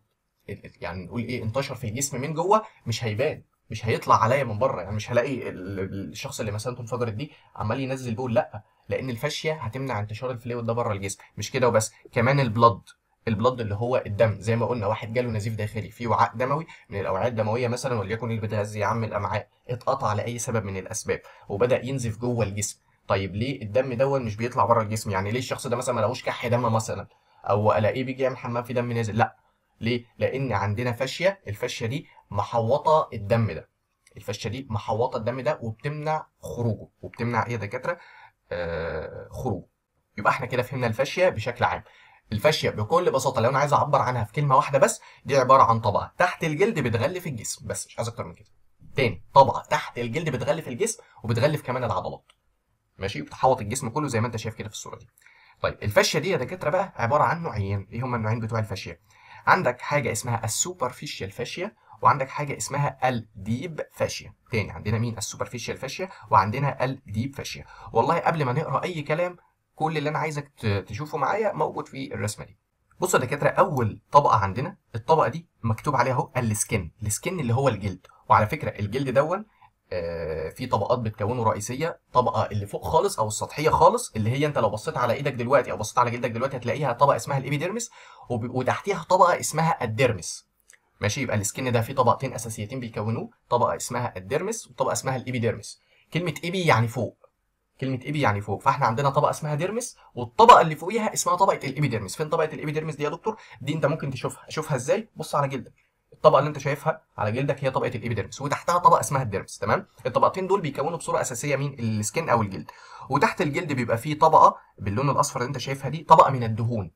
يعني نقول إيه انتشر في الجسم من جوه مش هيبان. مش هيطلع عليا من بره يعني مش هلاقي الشخص اللي مثانته انفجرت دي عمال ينزل بول لأ لأن ال fascia هتمنع انتشار ال fluid ده بره الجسم. مش كده وبس كمان ال blood ال blood اللي هو الدم زي ما قلنا واحد جاله نزيف داخلي في وعاء دموي من الأوعية الدموية مثلا وليكن اللي بتغذي يا عم الأمعاء اتقطع لأي سبب من الأسباب وبدأ ينزف جوه الجسم. طيب ليه الدم دون مش بيطلع بره الجسم؟ يعني ليه الشخص ده مثلا ما لهوش كح دم مثلا؟ أو ألاقيه بيجي يعمل حمام في دم نازل؟ لأ ليه؟ لأن عندنا فاشية الفاشية دي محوطة الدم ده. الفشه دي محوطة الدم ده وبتمنع خروجه وبتمنع إيه يا دكاترة آه خروجه. يبقى إحنا كده فهمنا الفاشية بشكل عام. الفاشية بكل بساطة لو أنا عايز أعبر عنها في كلمة واحدة بس دي عبارة عن طبقة. تحت الجلد بتغلف الجسم بس مش عايز أكتر من كده. تاني طبقة. تحت الجلد بتغلف الجسم وبتغلف كمان العضلات. ماشي؟ بتحوط الجسم كله زي ما أنت شايف كده في الصورة دي. طيب ال fascia دي يا دكاترة بقى عبارة عن نوعين. إيه هما النوعين بتوع ال fascia؟ عندك حاجة اسمها ال superficial fascia وعندك حاجة اسمها ال deep fascia. تاني عندنا مين؟ ال superficial fascia وعندنا ال deep fascia. والله قبل ما نقرأ أي كلام كل اللي أنا عايزك تشوفه معايا موجود في الرسمة دي. بصوا يا دكاترة أول طبقة عندنا الطبقة دي مكتوب عليها أهو ال skin ال skin اللي هو الجلد. وعلى فكرة الجلد دوت في طبقات بتكونه رئيسية طبقة اللي فوق خالص أو السطحية خالص اللي هي أنت لو بصيت على إيدك دلوقتي أو بصيت على جلدك دلوقتي هتلاقيها طبقة اسمها ال epidermis وتحتيها طبقة اسمها ال dermis. ماشي؟ يبقى ال skin ده فيه طبقتين أساسيتين بيكونوه طبقة اسمها ال dermis وطبقة اسمها ال epidermis. كلمة epi يعني فوق. كلمة epi يعني فوق. فإحنا عندنا طبقة اسمها dermis والطبقة اللي فوقيها اسمها طبقة ال epidermis. فين طبقة ال epidermis دي يا دكتور؟ دي أنت ممكن تشوفها. شوفها إزاي؟ بص على جلدك. الطبقه اللي انت شايفها على جلدك هي طبقة ال epidermis وتحتها طبقة اسمها ال dermis تمام؟ الطبقتين دول بيكونوا بصورة أساسية مين؟ ال skin أو الجلد. وتحت الجلد بيبقى فيه طبقة باللون الأصفر اللي انت شايفها دي طبقة من الدهون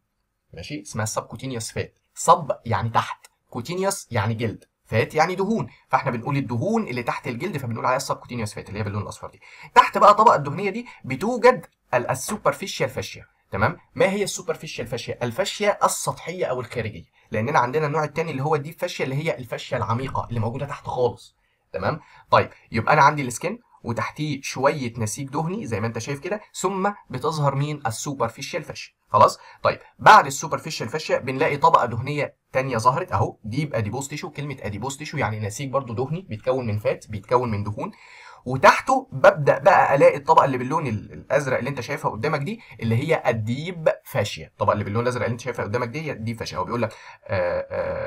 ماشي؟ اسمها ال subcutaneous fat sub يعني تحت cutaneous يعني جلد fat يعني دهون. فاحنا بنقول الدهون اللي تحت الجلد فبنقول عليها ال subcutaneous fat اللي هي باللون الأصفر دي. تحت بقى الطبقه الدهنية دي بتوجد ال superficial fascia تمام؟ ما هي ال superficial fascia ال fascia السطحية أو الخارجية. لأننا عندنا النوع الثاني اللي هو ال deep fascia اللي هي ال fascia العميقة اللي موجودة تحت خالص. تمام؟ طيب يبقى أنا عندي ال skin وتحتيه شوية نسيج دهني زي ما أنت شايف كده ثم بتظهر مين؟ ال superficial fascia خلاص؟ طيب بعد ال superficial fascia بنلاقي طبقة دهنية ثانية ظهرت أهو دي adipose tissue. كلمة adipose tissue يعني نسيج برضو دهني بيتكون من fat بيتكون من دهون. وتحته ببدأ بقى ألاقي الطبقة اللي باللون الأزرق اللي أنت شايفها قدامك دي اللي هي ال deep fascia. الطبقة اللي باللون الأزرق اللي أنت شايفها قدامك دي هي ال deep fascia. هو بيقول لك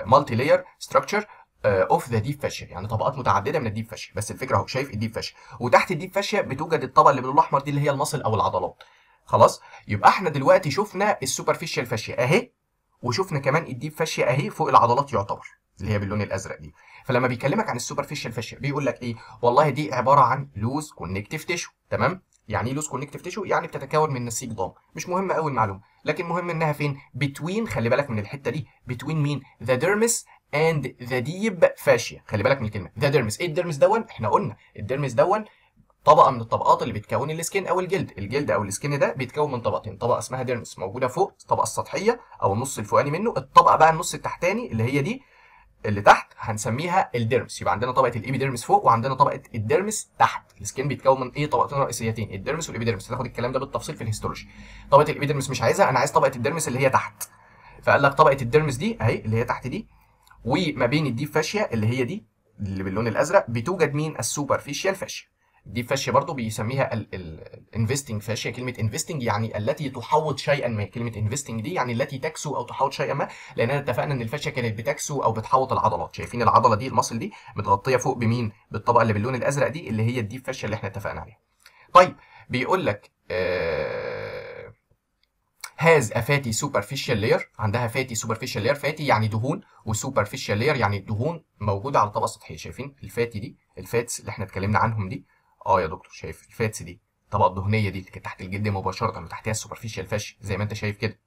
multilayer structure of the deep fascia يعني طبقات متعددة من ال deep fascia بس الفكرة اهو شايف ال deep fascia وتحت ال deep fascia بتوجد الطبقة اللي باللون الأحمر دي اللي هي ال muscle أو العضلات. خلاص؟ يبقى إحنا دلوقتي شفنا ال superficial fascia أهي وشفنا كمان ال deep fascia أهي فوق العضلات يعتبر. اللي هي باللون الأزرق دي. فلما بيكلمك عن ال superficial fascia بيقول لك إيه؟ والله دي عبارة عن loose connective tissue تمام؟ يعني إيه loose connective tissue يعني بتتكون من نسيج ضام مش مهم قوي المعلومة لكن مهم إنها فين؟ between خلي بالك من الحتة دي. between مين the dermis And the deep fascia خلي بالك من الكلمة. the dermis إيه ال dermis دون؟ إحنا قلنا. ال dermis دون طبقة من الطبقات اللي بتكون ال skin أو الجلد. الجلد أو ال skin ده بيتكون من طبقتين. طبقة اسمها dermis موجودة فوق. الطبقه السطحيه أو النص الفوقاني منه. الطبقة بقى النص التحتاني اللي هي دي اللي تحت هنسميها ال dermis. يبقى عندنا طبقة ال epidermis فوق وعندنا طبقة ال dermis تحت. ال skin بيتكون من إيه؟ طبقتين رئيسيتين ال dermis وال epidermis هتاخد الكلام ده بالتفصيل في ال histology طبقة ال epidermis مش عايزها أنا عايز طبقة ال dermis اللي هي تحت. فقال لك طبقة ال dermis دي أهي اللي هي تحت دي وما بين ال deep fascia اللي هي دي اللي باللون الأزرق بتوجد مين؟ السوبرفيشال فاشيا. دي fascia برضو بيسميها ال investing fascia كلمة investing يعني التي تحوط شيئا ما. كلمة investing دي يعني التي تكسو أو تحوط شيئا ما لاننا اتفقنا إن ال fascia كانت بتكسو أو بتحوط العضلات. شايفين العضلة دي ال muscle دي متغطية فوق بمين؟ بالطبقة اللي باللون الأزرق دي اللي هي ال deep fascia اللي إحنا اتفقنا عليها. طيب بيقول لك has a fatty superficial layer عندها fatty superficial layer fatty يعني دهون و superficial layer يعني الدهون موجودة على الطبقه السطحيه شايفين ال fatty دي ال fats اللي إحنا اتكلمنا عنهم دي؟ آه يا دكتور شايف ال fats دي الطبقه الدهنيه دي اللي كانت تحت الجلد مباشرة وتحتها ال superficial fascia زي ما انت شايف كده.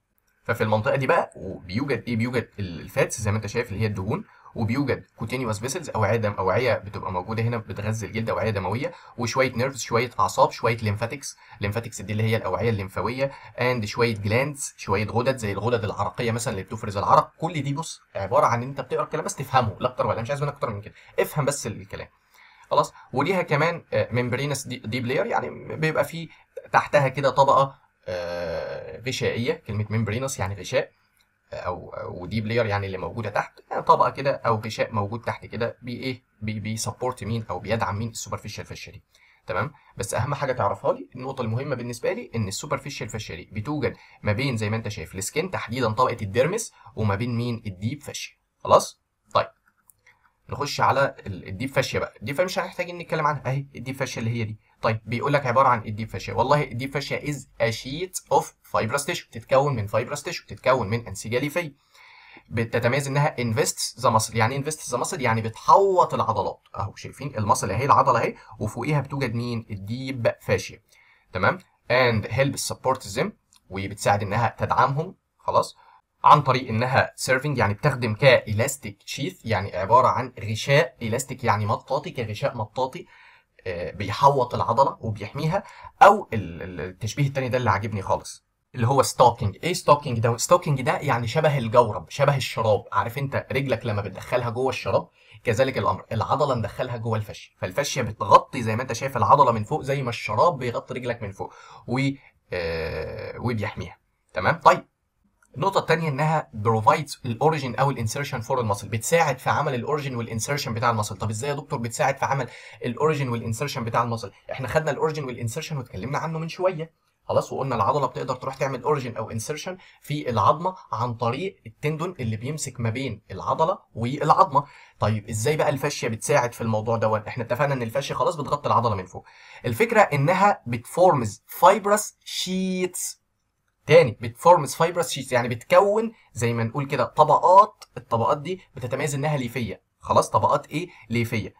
ففي المنطقة دي بقى بيوجد إيه بيوجد ال fats زي ما انت شايف اللي هي الدهون وبيوجد cutaneous vessels أوعية دم أوعية بتبقى موجودة هنا بتغذي الجلد أوعية دموية وشوية nerves شوية أعصاب شوية lymphatics lymphatics دي اللي هي الأوعية الليمفاوية and شوية glands شوية غدد زي الغدد العرقية مثلا اللي بتفرز العرق. كل دي بص عبارة عن إن أنت بتقرأ الكلام بس تفهمه لا أكتر ولا مش عايز منك أكتر من كده. افهم بس الكلام. خلاص. وليها كمان membranous deep layer يعني بيبقى فيه تحتها كده طبقة غشائية كلمة membranous يعني غشاء أو و deep layer يعني اللي موجودة تحت يعني طبقة كده أو غشاء موجود تحت كده بي إيه بي بي support مين أو بيدعم مين؟ ال superficial دي. تمام؟ بس أهم حاجة تعرفها لي النقطة المهمة بالنسبة لي إن ال superficial دي بتوجد ما بين زي ما أنت شايف ال skin تحديدا طبقة ال dermis وما بين مين؟ ال deep fascia خلاص؟ نخش على ال deep fascia بقى. ال deep fascia مش هنحتاج نتكلم عنها. أهي ال deep fascia اللي هي دي. طيب بيقول لك عبارة عن ال deep fascia. والله ال deep fascia is a sheet of fibrous tissue بتتكون من fibrous tissue بتتكون من انسجه ليفيه بتتميز إنها invest the muscle يعني invest the muscle يعني بتحوط العضلات. أهو شايفين؟ ال muscle أهي العضلة أهي وفوقيها بتوجد مين؟ ال deep fascia. تمام؟ and help support them وبتساعد إنها تدعمهم. خلاص؟ عن طريق إنها serving يعني بتخدم ك elastic sheath يعني عبارة عن غشاء إلاستيك يعني مطاطي كغشاء مطاطي بيحوط العضلة وبيحميها أو التشبيه الثاني ده اللي عاجبني خالص اللي هو stocking إيه stocking ده؟ stocking ده يعني شبه الجورب شبه الشراب. عارف أنت رجلك لما بتدخلها جوه الشراب كذلك الأمر. العضلة ندخلها جوه ال fascia فال fascia بتغطي زي ما أنت شايف العضلة من فوق زي ما الشراب بيغطي رجلك من فوق و آه وبيحميها. تمام؟ طيب. النقطة الثانية إنها provides ال origin أو ال insertion for ال muscle بتساعد في عمل ال origin وال insertion بتاع ال muscle. طب إزاي يا دكتور بتساعد في عمل ال origin وال insertion بتاع ال muscle؟ إحنا خدنا ال origin وال insertion واتكلمنا عنه من شوية. خلاص وقلنا العضلة بتقدر تروح تعمل origin أو insertion في العظمة عن طريق ال tendon اللي بيمسك ما بين العضلة والعظمة. طيب إزاي بقى ال fascia بتساعد في الموضوع دوت؟ إحنا اتفقنا إن ال fascia خلاص بتغطي العضلة من فوق. الفكرة إنها بت forms fibrous sheaths تاني بت forms fibrous sheaths يعني بتكون زي ما نقول كده طبقات الطبقات دي بتتميز إنها ليفية. خلاص طبقات إيه؟ ليفية.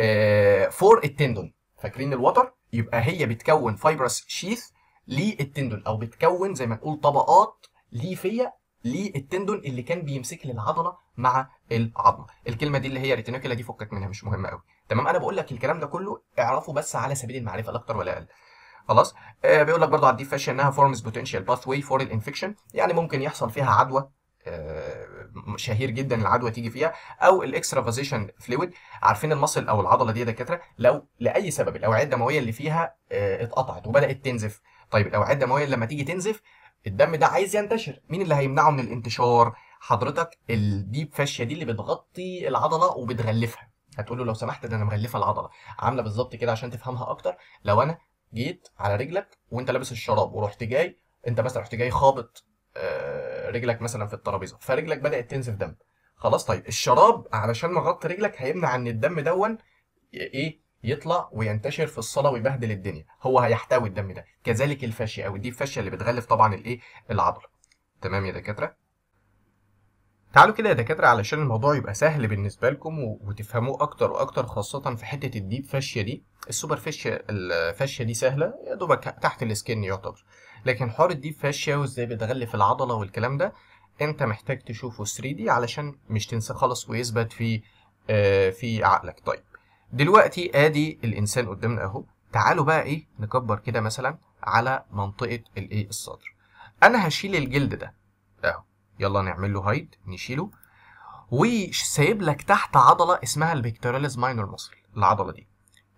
آه for ال tendon. فاكرين الوتر؟ يبقى هي بتكون fibrous sheath لل tendon أو بتكون زي ما نقول طبقات ليفية لل tendon اللي كان بيمسك لي العضلة مع العظمة. الكلمة دي اللي هي retinacula دي فكك منها مش مهمة قوي تمام؟ أنا بقول لك الكلام ده كله اعرفه بس على سبيل المعرفة لا أكتر ولا أقل. خلاص؟ آه بيقول لك برضه على ال deep fascia إنها forms potential pathway for ال infection يعني ممكن يحصل فيها عدوى آه شهير جدا العدوى تيجي فيها أو ال extravasation fluid عارفين ال muscle أو العضلة دي يا دكاترة؟ لو لأي سبب الأوعية الدموية اللي فيها آه اتقطعت وبدأت تنزف. طيب الأوعية الدموية لما تيجي تنزف الدم ده عايز ينتشر. مين اللي هيمنعه من الانتشار؟ حضرتك ال deep fascia دي اللي بتغطي العضلة وبتغلفها. هتقول له لو سمحت ده أنا مغلفة العضلة. عاملة بالظبط كده عشان تفهمها أكتر. لو أنا جيت على رجلك وانت لابس الشراب ورحت جاي انت مثلا رحت جاي خابط رجلك مثلا في الترابيزة فرجلك بدأت تنزف دم. خلاص طيب الشراب علشان مغطي رجلك هيمنع ان الدم دون إيه يطلع وينتشر في الصلاة ويبهدل الدنيا. هو هيحتوي الدم ده. كذلك الفاشية أو الديب فاشيه اللي بتغلف طبعا الإيه؟ العضلة. تمام يا دكاترة؟ تعالوا كده يا دكاترة علشان الموضوع يبقى سهل بالنسبة لكم وتفهموه أكتر وأكتر خاصة في حتة ال deep fascia دي. ال super fascia ال fascia دي سهلة يا دوبك تحت ال skin يعتبر. لكن حوار ال deep fascia وإزاي بتغلف العضلة والكلام ده أنت محتاج تشوفه 3D علشان مش تنسى خالص ويثبت في آه في عقلك. طيب دلوقتي آدي الإنسان قدامنا أهو. تعالوا بقى إيه نكبر كده مثلا على منطقة الإيه الصدر. أنا هشيل الجلد ده أهو. يلا نعمل له hide نشيله. وسايب لك تحت عضلة اسمها ال pectoralis minor muscle العضلة دي.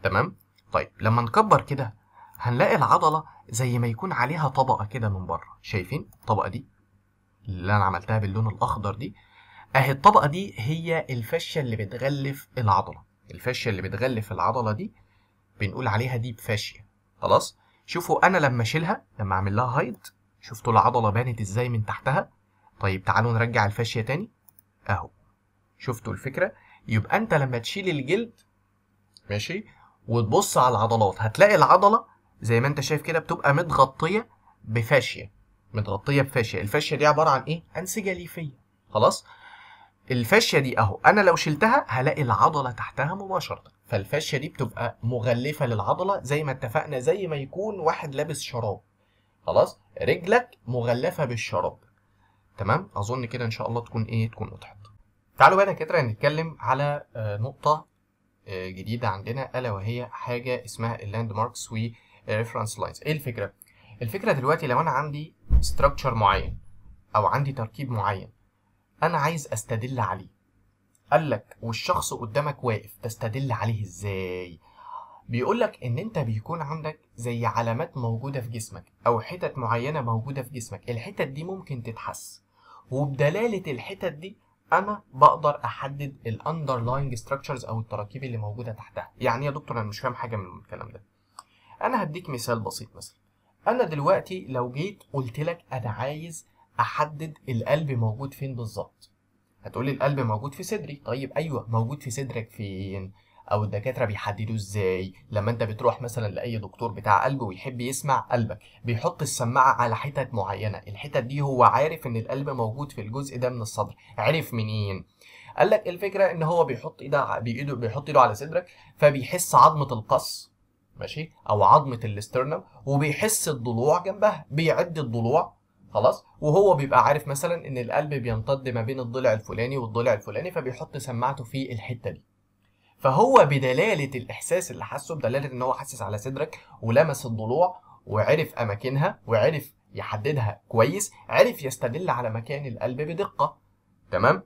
تمام؟ طيب لما نكبر كده هنلاقي العضلة زي ما يكون عليها طبقة كده من بره. شايفين الطبقة دي؟ اللي أنا عملتها باللون الأخضر دي. أهي الطبقة دي هي ال fascia اللي بتغلف العضلة. ال fascia اللي بتغلف العضلة دي بنقول عليها deep fascia خلاص؟ شوفوا أنا لما أشيلها لما أعمل لها هايد شفتوا العضلة بانت إزاي من تحتها؟ طيب تعالوا نرجع الفاشية تاني. أهو. شفتوا الفكرة؟ يبقى أنت لما تشيل الجلد ماشي وتبص على العضلات هتلاقي العضلة زي ما أنت شايف كده بتبقى متغطية بفاشية. متغطية بفاشية. الفاشية دي عبارة عن إيه؟ انسجه ليفيه خلاص؟ الفاشية دي أهو. أنا لو شلتها هلاقي العضلة تحتها مباشرة. فالفاشية دي بتبقى مغلفة للعضلة زي ما اتفقنا زي ما يكون واحد لابس شراب. خلاص؟ رجلك مغلفة بالشراب. تمام؟ أظن كده إن شاء الله تكون إيه تكون وضحت. تعالوا بقى كده نتكلم على آه، نقطة آه، جديدة عندنا ألا وهي حاجة اسمها ال landmarks و reference lines إيه الفكرة؟ الفكرة دلوقتي لو أنا عندي structure معين أو عندي تركيب معين أنا عايز أستدل عليه. قال لك والشخص قدامك واقف تستدل عليه إزاي؟ بيقول لك إن أنت بيكون عندك زي علامات موجودة في جسمك أو حتت معينة موجودة في جسمك. الحتت دي ممكن تتحس. وبدلالة الحتت دي أنا بقدر أحدد ال underlying structures أو التراكيب اللي موجودة تحتها. يعني يا دكتور أنا مش فاهم حاجة من الكلام ده. أنا هديك مثال بسيط مثلا. أنا دلوقتي لو جيت قلت لك أنا عايز أحدد القلب موجود فين بالظبط. هتقولي القلب موجود في صدري. طيب أيوه موجود في صدرك فين؟ أو الدكاترة بيحددوه إزاي. لما أنت بتروح مثلا لأي دكتور بتاع قلب ويحب يسمع قلبك بيحط السماعة على حتت معينة. الحتت دي هو عارف إن القلب موجود في الجزء ده من الصدر. عرف منين؟ قال لك الفكرة إن هو بيحط إيده بايده بيحط إيده على صدرك فبيحس عظمة القص ماشي أو عظمة الاسترنم وبيحس الضلوع جنبها بيعد الضلوع خلاص. وهو بيبقى عارف مثلا إن القلب بيمتد ما بين الضلع الفلاني والضلع الفلاني فبيحط سماعته في الحتة دي. فهو بدلالة الإحساس اللي حسه بدلالة إن هو حسس على صدرك ولمس الضلوع وعرف أماكنها وعرف يحددها كويس عرف يستدل على مكان القلب بدقة. تمام؟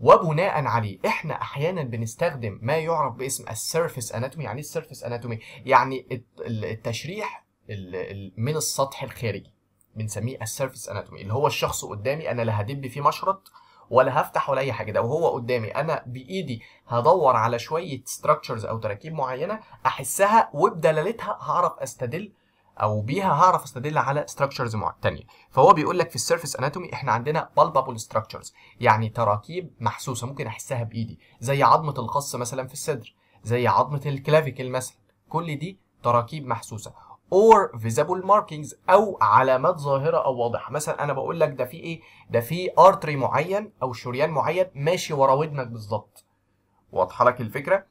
وبناء عليه إحنا أحيانا بنستخدم ما يعرف باسم ال surface anatomy يعني إيه ال surface anatomy يعني الت- التشريح ال- ال- من السطح الخارجي بنسميه ال surface anatomy اللي هو الشخص قدامي أنا لا هدب فيه مشرط ولا هفتح ولا أي حاجة. ده وهو قدامي. أنا بإيدي هدور على شوية structures أو تراكيب معينة أحسها وبدلالتها هعرف أستدل أو بيها هعرف أستدل على structures تانية. فهو بيقول لك في ال surface anatomy إحنا عندنا palpable structures يعني تراكيب محسوسة ممكن أحسها بإيدي. زي عظمة القص مثلا في الصدر. زي عظمة ال clavicle مثلا. كل دي تراكيب محسوسة. Or visible markings أو علامات ظاهرة أو واضحة. مثلا أنا بقول لك ده في إيه؟ ده في artery معين أو شريان معين ماشي ورا ودنك بالظبط. واضحة لك الفكرة؟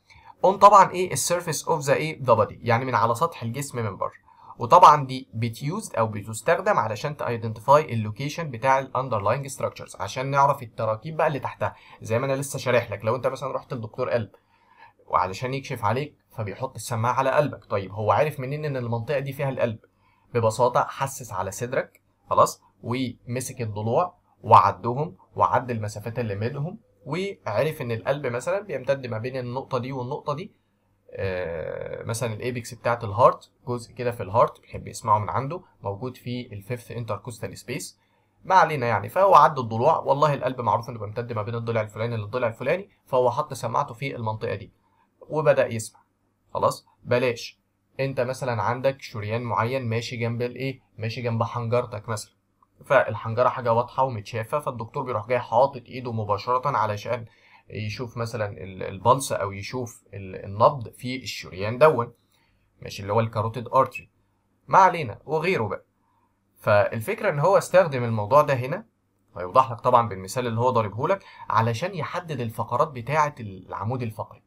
on طبعا إيه؟ ال surface of the إيه؟ the body يعني من على سطح الجسم من بره. وطبعا دي بت used أو بتستخدم علشان to identify ال location بتاع ال underlying structures عشان نعرف التراكيب بقى اللي تحتها. زي ما أنا لسه شارح لك. لو أنت مثلا رحت لدكتور قلب. وعلشان يكشف عليك فبيحط السماعة على قلبك. طيب هو عارف منين إن المنطقة دي فيها القلب؟ ببساطة حسس على صدرك خلاص ومسك الضلوع وعدهم وعد المسافات اللي بينهم وعرف إن القلب مثلا بيمتد ما بين النقطة دي والنقطة دي. آه، مثلا ال apex بتاعت ال heart جزء كده في ال heart بيحب يسمعه من عنده موجود في ال fifth intercostal space ما علينا يعني فهو عد الضلوع. والله القلب معروف إنه بيمتد ما بين الضلع الفلاني للضلع الفلاني فهو حط سماعته في المنطقة دي وبدأ يسمع. خلاص؟ بلاش. انت مثلا عندك شريان معين ماشي جنب الايه ماشي جنب حنجرتك مثلا. فالحنجرة حاجة واضحة ومتشافة فالدكتور بيروح جاي حاطط إيده مباشرة علشان يشوف مثلا ال- ال pulse أو يشوف ال- النبض في الشريان دوت. ماشي اللي هو ال carotid artery ما علينا وغيره بقى. فالفكرة إن هو استخدم الموضوع ده هنا هيوضح لك طبعا بالمثال اللي هو ضاربه لك علشان يحدد الفقرات بتاعة العمود الفقري.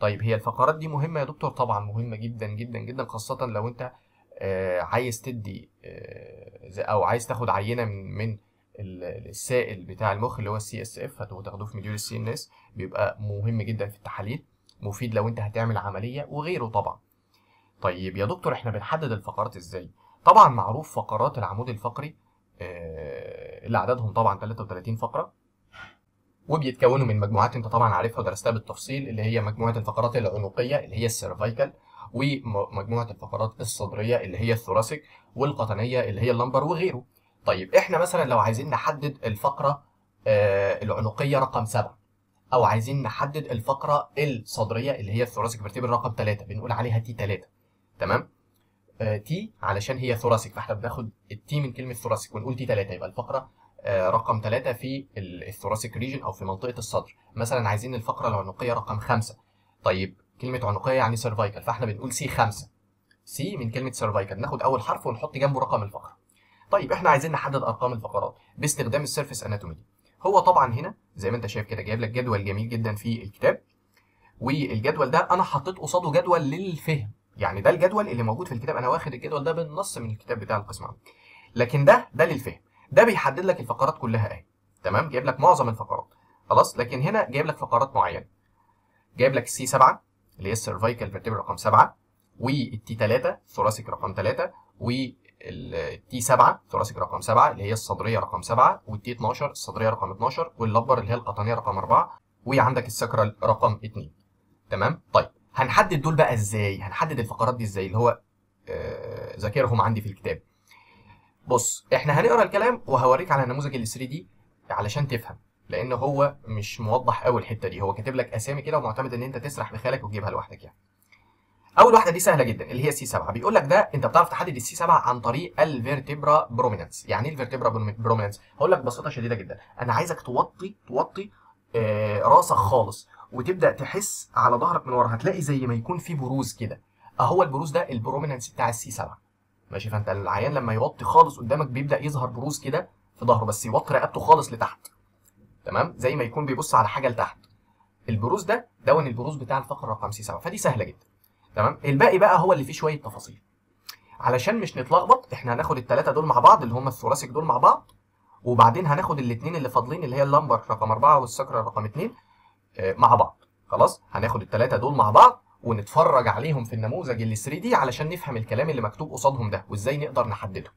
طيب هي الفقرات دي مهمة يا دكتور؟ طبعا مهمة جدا جدا جدا خاصة لو أنت آه، عايز تدي آه، أو عايز تاخد عينة من من ال- السائل بتاع المخ اللي هو ال CSF هتاخدوه في module ال CNS بيبقى مهم جدا في التحاليل مفيد لو أنت هتعمل عملية وغيره طبعا. طيب يا دكتور إحنا بنحدد الفقرات إزاي؟ طبعا معروف فقرات العمود الفقري آه، اللي عددهم طبعا 33 فقرة وبيتكونوا من مجموعات انت طبعا عارفها ودرستها بالتفصيل اللي هي مجموعة الفقرات العنقية اللي هي ال cervical ومجموعة الفقرات الصدرية اللي هي ال thoracic والقطنية اللي هي ال lumbar وغيره. طيب إحنا مثلا لو عايزين نحدد الفقرة آه، العنقية رقم 7 أو عايزين نحدد الفقرة الصدرية اللي هي ال thoracic vertebra رقم 3 بنقول عليها T 3 تمام؟ آه، T علشان هي thoracic فإحنا بناخد ال T من كلمة thoracic ونقول T 3 يبقى الفقرة آه، رقم 3 في ال- ال thoracic region أو في منطقة الصدر. مثلا عايزين الفقرة العنقية رقم 5 طيب كلمة عنقية يعني cervical فإحنا بنقول C 5 C من كلمة cervical ناخد أول حرف ونحط جنبه رقم الفقرة. طيب إحنا عايزين نحدد أرقام الفقرات باستخدام ال surface anatomy هو طبعا هنا زي ما أنت شايف كده جايب لك جدول جميل جدا في الكتاب. والجدول ده أنا حطيت قصاده جدول للفهم. يعني ده الجدول اللي موجود في الكتاب. أنا واخد الجدول ده بالنص من الكتاب بتاع القسم لكن ده ده للفهم. ده بيحدد لك الفقرات كلها اهي. تمام؟ جايب لك معظم الفقرات. خلاص؟ لكن هنا جايب لك فقرات معينة. جايب لك ال C 7 اللي هي ال cervical vertebra رقم 7 وال T 3 thoracic رقم 3 وال T 7 thoracic رقم 7 اللي هي الصدرية رقم 7 وال T 12 الصدرية رقم 12 وال lumbar اللي هي القطنية رقم 4 وعندك ال sacral رقم 2 تمام؟ طيب هنحدد دول بقى إزاي؟ هنحدد الفقرات دي إزاي؟ اللي هو آه، ذاكرهم عندي في الكتاب. بص إحنا هنقرا الكلام وهوريك على نموذج ال 3D علشان تفهم لأن هو مش موضح قوي الحتة دي. هو كاتب لك أسامي كده ومعتمد إن أنت تسرح بخيالك وتجيبها لوحدك يعني. أول واحدة دي سهلة جدا اللي هي C 7 بيقول لك ده أنت بتعرف تحدد ال C 7 عن طريق ال vertebra prominens يعني إيه ال vertebra prominens هقول لك ببساطه شديدة جدا. أنا عايزك توطي توطي آه راسك خالص وتبدأ تحس على ظهرك من ورا. هتلاقي زي ما يكون في بروز كده. أهو البروز ده ال prominence بتاع ال C 7 ماشي؟ فانت العيان لما يوطي خالص قدامك بيبدأ يظهر بروز كده في ظهره بس يوطي رقبته خالص لتحت. تمام؟ زي ما يكون بيبص على حاجة لتحت. البروز ده دوت البروز بتاع الفقره رقم C 7 فدي سهلة جدا. تمام؟ الباقي بقى هو اللي فيه شوية تفاصيل. علشان مش نتلخبط إحنا هناخد الثلاثه دول مع بعض اللي هم ال thoracic دول مع بعض وبعدين هناخد الاثنين اللي فاضلين اللي هي ال lumbar رقم 4 وال sacral رقم 2 آه، مع بعض. خلاص؟ هناخد الثلاثه دول مع بعض ونتفرج عليهم في النموذج ال 3 D علشان نفهم الكلام اللي مكتوب قصادهم ده وازاي نقدر نحدده.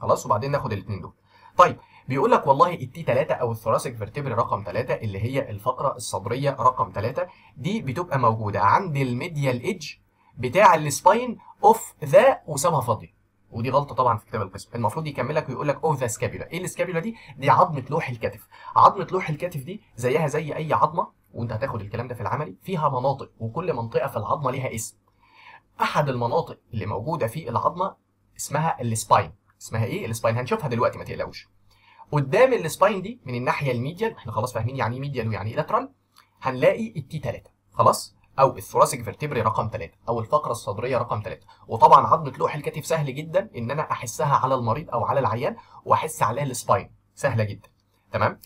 خلاص؟ وبعدين ناخد الاثنين دول. طيب بيقول لك والله ال T 3 أو ال thoracic vertebrae رقم 3 اللي هي الفقرة الصدرية رقم 3 دي بتبقى موجودة عند ال medial edge بتاع ال spine of the وسابها فاضية. ودي غلطة طبعا في كتاب القسم. المفروض يكمل لك ويقول لك of the scapula إيه ال scapula دي؟ دي عظمة لوح الكتف. عظمة لوح الكتف دي زيها زي أي عظمة وانت هتاخد الكلام ده في العملي فيها مناطق وكل منطقة في العظمة ليها اسم. أحد المناطق اللي موجودة في العظمة اسمها ال spine. اسمها إيه؟ ال spine. هنشوفها دلوقتي ما تقلقوش. قدام ال spine دي من الناحية ال medial إحنا خلاص فاهمين يعني إيه medial ويعني إيه lateral هنلاقي ال T 3 خلاص؟ أو ال thoracic vertebrae رقم 3 أو الفقرة الصدرية رقم 3 وطبعا عظمه لوح الكتف سهل جدا إن أنا أحسها على المريض أو على العيان وأحس عليها ال spine. سهلة جدا. تمام؟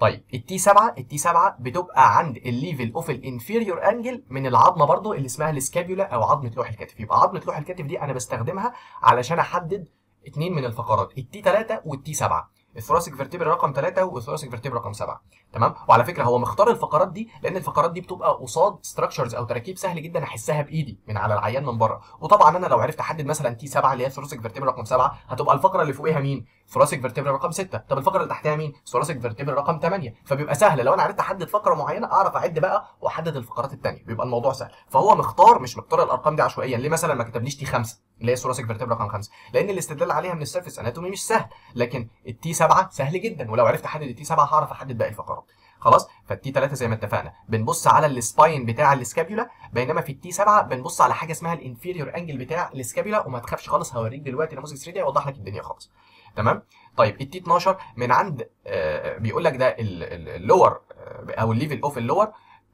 طيب التي 7 التي 7 بتبقى عند الليفل اوف الانفيريور انجل من العظمة برضو اللي اسمها ال scapula أو عظمة لوح الكتف. يبقى عظمة لوح الكتف دي أنا بستخدمها علشان أحدد اثنين من الفقرات التي 3 والتي 7 الثوراسيك فيرتبري رقم 3 والثوراسيك فيرتبري رقم 7 تمام؟ وعلى فكرة هو مختار الفقرات دي لأن الفقرات دي بتبقى قصاد structures أو تراكيب سهل جدا أحسها بإيدي من على العيان من بره. وطبعا أنا لو عرفت أحدد مثلا T 7 اللي هي ال thoracic vertebrae رقم 7 هتبقى الفقرة اللي فوقيها مين؟ thoracic vertebrae رقم 6 طب الفقرة اللي تحتها مين؟ thoracic vertebrae رقم 8 فبيبقى سهل. لو أنا عرفت أحدد فقرة معينة أعرف أعد بقى وأحدد الفقرات الثانية بيبقى الموضوع سهل. فهو مختار مش مختار الأرقام دي عشوائيا. ليه مثلا ما كتبليش T 5 اللي هي thoracic vertebrae رقم 5 لأن الاستدلال عليها من ال surface anatomy مش سهل لكن ال T 7 سهل جدا ولو عرفت احدد ال T 7 هعرف احدد باقي الفقرات. خلاص؟ فال T 3 زي ما اتفقنا بنبص على ال spine بتاع ال scapula بينما في ال T 7 بنبص على حاجة اسمها ال inferior angle بتاع ال scapula وما تخافش خالص هوريك دلوقتي نموذج 3 D هيوضح لك الدنيا خالص. تمام؟ طيب ال T 12 من عند آه بيقول لك ده ال lower أو ال level of ال lower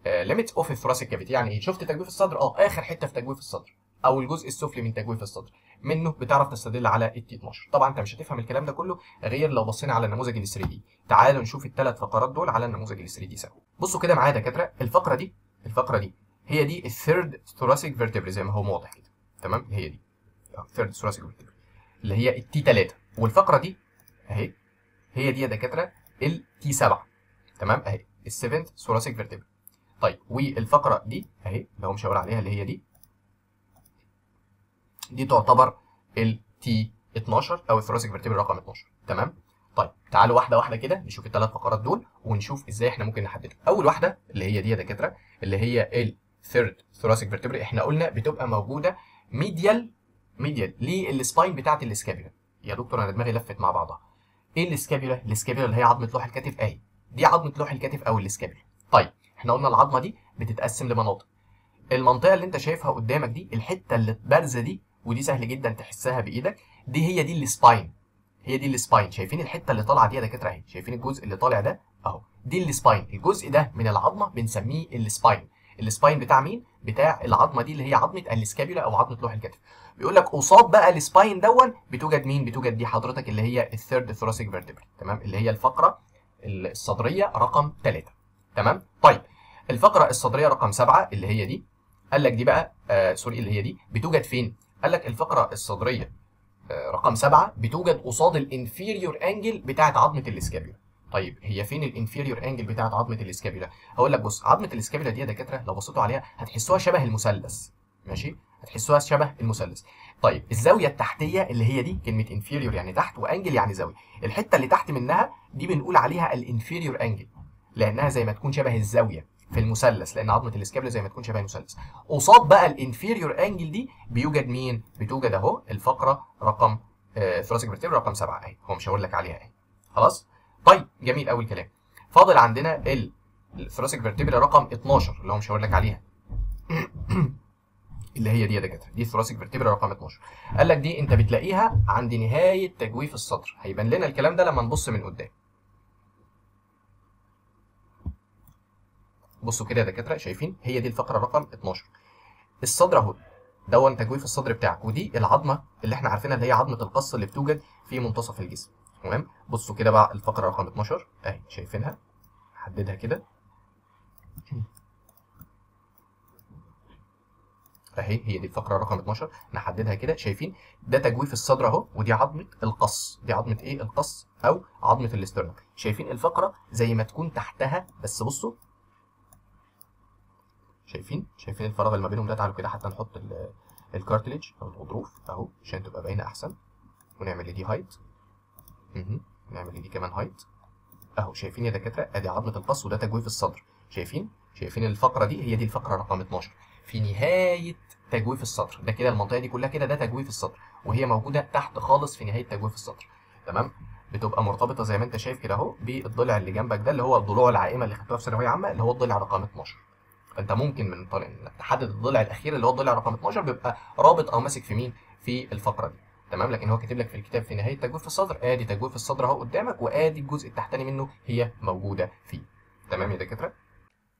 limit of ال thoracic cavity يعني شفت تجويف الصدر؟ آه آخر حتة في تجويف الصدر. أو الجزء السفلي من تجويف الصدر. منه بتعرف تستدل على ال T 12 طبعا أنت مش هتفهم الكلام ده كله غير لو بصينا على النموذج ال 3 D تعالوا نشوف الثلاث فقرات دول على النموذج ال 3 D سوا. بصوا كده معايا يا دكاترة. الفقرة دي الفقرة دي هي دي ال third thoracic vertebrae زي ما هو واضح كده. تمام؟ هي دي. ال third thoracic vertebrae اللي هي ال T 3 والفقرة دي أهي. هي دي يا دكاترة ال T 7 تمام؟ أهي. ال seventh thoracic vertebrae طيب والفقرة دي أهي. اللي هو مشاور عليها اللي هي دي. دي تعتبر ال T 12 أو ال thoracic vertebrae رقم 12 تمام؟ طيب تعالوا واحدة واحدة كده نشوف الثلاث فقرات دول ونشوف إزاي إحنا ممكن نحددها. أول واحدة اللي هي دي يا دكاترة اللي هي ال third thoracic vertebrae إحنا قلنا بتبقى موجودة medial medial لل spine بتاعت ال scapula يا دكتور أنا دماغي لفت مع بعضها. إيه ال scapula ال scapula اللي هي عظمة لوح الكتف اهي دي عظمة لوح الكتف أو ال scapula طيب إحنا قلنا العظمة دي بتتقسم لمناطق. المنطقة اللي أنت شايفها قدامك دي الحتة اللي بارزة دي ودي سهل جدا تحسها بإيدك. دي هي دي ال spine هي دي ال spine شايفين الحتة اللي طالعة دي يا دكاترة أهي؟ شايفين الجزء اللي طالع ده؟ أهو. دي ال spine الجزء ده من العظمة بنسميه ال spine ال spine بتاع مين؟ بتاع العظمة دي اللي هي عظمة ال scapula أو عظمة لوح الكتف. بيقول لك قصاد بقى ال spine دي بتوجد مين؟ بتوجد دي حضرتك اللي هي ال third thoracic vertebrae تمام؟ اللي هي الفقرة الصدرية رقم 3 تمام؟ طيب. الفقرة الصدرية رقم 7 اللي هي دي. قال لك دي بقى آه sorry اللي هي دي بتوجد فين؟ قال لك الفقرة الصدرية آه رقم 7 بتوجد قصاد ال inferior angle بتاعة عظمة ال scapula. طيب هي فين ال inferior angle بتاعت عظمة ال scapula؟ هقول لك بص عظمة ال scapula دي يا دكاترة لو بصيتوا عليها هتحسوها شبه المثلث. ماشي؟ هتحسوها شبه المثلث. طيب الزاوية التحتية اللي هي دي كلمة inferior يعني تحت و angle يعني زاوية. الحتة اللي تحت منها دي بنقول عليها ال inferior angle لأنها زي ما تكون شبه الزاوية. في المثلث لأن عظمة ال scapula زي ما تكون شبه المثلث قصاد بقى ال inferior angle دي بيوجد مين؟ بتوجد أهو الفقرة رقم thoracic vertebra رقم 7 أهي. هو مشاور لك عليها أهي. خلاص؟ طيب جميل قوي الكلام. فاضل عندنا ال thoracic vertebra رقم 12 اللي هو مشاور لك عليها. اللي هي دي يا دكاترة. دي ال thoracic vertebra رقم 12 قال لك دي أنت بتلاقيها عند نهاية تجويف الصدر هيبان لنا الكلام ده لما نبص من قدام. بصوا كده يا دكاترة شايفين؟ هي دي الفقرة رقم 12 الصدر أهو. دون تجويف الصدر بتاعك. ودي العظمة اللي إحنا عارفينها اللي هي عظمة القص اللي بتوجد في منتصف الجسم. تمام؟ بصوا كده بقى الفقرة رقم 12 أهي شايفينها؟ حددها كده. أهي هي دي الفقرة رقم 12 نحددها كده. شايفين؟ ده تجويف الصدر أهو ودي عظمة القص. دي عظمة إيه؟ القص أو عظمة الاسترنم شايفين الفقرة زي ما تكون تحتها بس بصوا شايفين؟ شايفين الفراغ اللي ما بينهم ده؟ تعالوا كده حتى نحط ال cartilage أو الغضروف أهو عشان تبقى باينة أحسن. ونعمل دي hide نعمل دي كمان hide أهو شايفين يا دكاترة؟ أدي عظمة القص وده تجويف الصدر. شايفين؟ شايفين الفقرة دي؟ هي دي الفقرة رقم 12 في نهاية تجويف الصدر. ده كده المنطقة دي كلها كده ده تجويف الصدر. وهي موجودة تحت خالص في نهاية تجويف الصدر. تمام؟ بتبقى مرتبطة زي ما أنت شايف كده أهو بالضلع اللي جنبك ده اللي هو الضلوع العائمة اللي خدتوها في ثانوية عامة اللي هو الضلع رقم 12 فانت ممكن من طريق انك تحدد الضلع الأخير اللي هو الضلع رقم 12 بيبقى رابط أو ماسك في مين؟ في الفقرة دي. تمام؟ لكن هو كاتب لك في الكتاب في نهاية تجويف الصدر آدي تجويف الصدر أهو قدامك وآدي الجزء التحتاني منه هي موجودة فيه. تمام يا دكاترة؟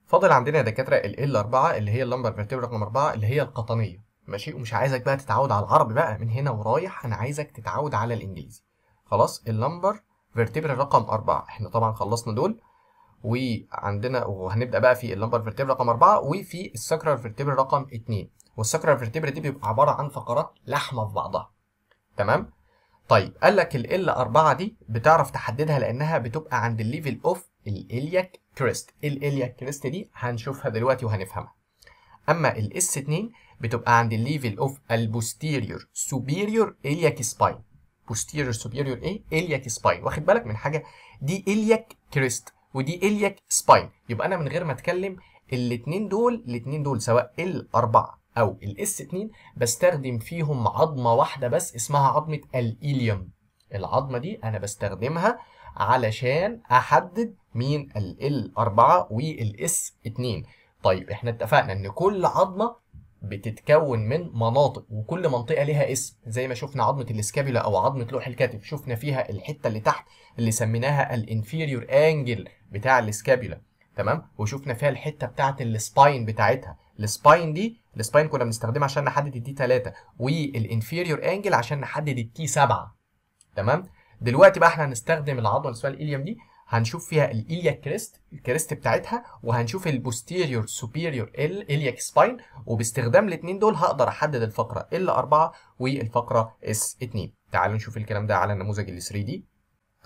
فاضل عندنا يا دكاترة ال L 4 اللي هي ال lumbar vertebra رقم 4 اللي هي القطنية. ماشي؟ ومش عايزك بقى تتعود على العربي بقى من هنا ورايح أنا عايزك تتعود على الإنجليزي. خلاص؟ ال lumbar vertebra رقم 4 إحنا طبعا خلصنا دول. وعندنا وهنبدأ بقى في ال lumbar vertebra رقم 4 وفي ال sacral vertebra رقم 2 وال sacral vertebra دي بيبقى عبارة عن فقرات لحمة في بعضها. تمام؟ طيب قال لك ال L 4 دي بتعرف تحددها لأنها بتبقى عند ال level of ال iliac crest ال iliac crest دي هنشوفها دلوقتي وهنفهمها. أما ال S 2 بتبقى عند ال level of ال posterior superior iliac spine posterior superior إيه؟ iliac spine واخد بالك من حاجة؟ دي ال iliac crest ودي ال iliac spine يبقى أنا من غير ما أتكلم الاثنين دول الاثنين دول سواء ال L 4 أو ال S 2 بستخدم فيهم عظمة واحدة بس اسمها عظمة ال ilium العظمة دي أنا بستخدمها علشان أحدد مين ال L 4 وال S 2 طيب إحنا اتفقنا إن كل عظمة بتتكون من مناطق وكل منطقة ليها اسم زي ما شفنا عظمة ال scapula أو عظمة لوح الكتف شفنا فيها الحتة اللي تحت اللي سميناها ال inferior angle بتاع ال scapula تمام؟ وشفنا فيها الحتة بتاعة ال spine بتاعتها. ال spine دي ال spine كنا بنستخدمها عشان نحدد ال T 3 وال inferior angle عشان نحدد ال T 7 تمام؟ دلوقتي بقى إحنا هنستخدم العظمة اللي اسمها ال ilium دي هنشوف فيها ال iliac crest ال crest بتاعتها وهنشوف ال posterior superior ال iliac spine وباستخدام الاثنين دول هقدر أحدد الفقرة ال L 4 والفقرة اس 2 تعالوا نشوف الكلام ده على النموذج ال 3 دي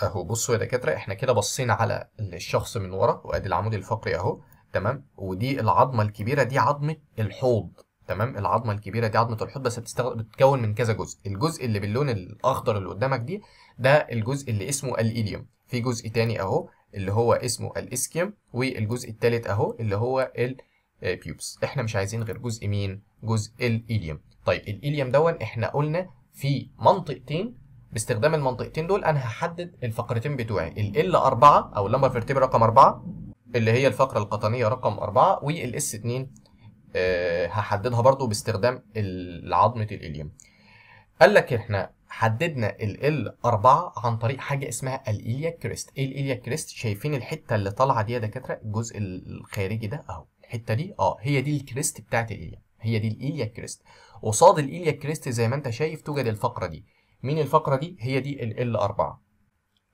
أهو بصوا يا دكاترة إحنا كده بصينا على الشخص من ورا وأدي العمود الفقري أهو تمام؟ ودي العظمة الكبيرة دي عظمة الحوض تمام؟ العظمة الكبيرة دي عظمة الحوض بس بتستغ... بتتكون من كذا جزء. الجزء اللي باللون الأخضر اللي قدامك دي ده الجزء اللي اسمه الإليوم. في جزء تاني أهو اللي هو اسمه الاسكيوم والجزء التالت أهو اللي هو ال pubis إحنا مش عايزين غير جزء مين؟ جزء ال ilium طيب ال ilium دوت إحنا قلنا في منطقتين باستخدام المنطقتين دول أنا هحدد الفقرتين بتوعي. ال L 4 أو ال lumbar vertebra رقم 4 اللي هي الفقرة القطنية رقم 4 وال S 2 أه هحددها برضو باستخدام عظمة ال ilium قال لك إحنا حددنا ال L 4 عن طريق حاجة اسمها ال iliac crest إيه ال iliac crest شايفين الحتة اللي طالعة دي يا دكاترة؟ الجزء الخارجي ده أهو. الحتة دي؟ آه هي دي ال crest بتاعت ال iliac هي دي ال iliac crest قصاد ال iliac crest زي ما أنت شايف توجد الفقرة دي. مين الفقرة دي؟ هي دي ال L 4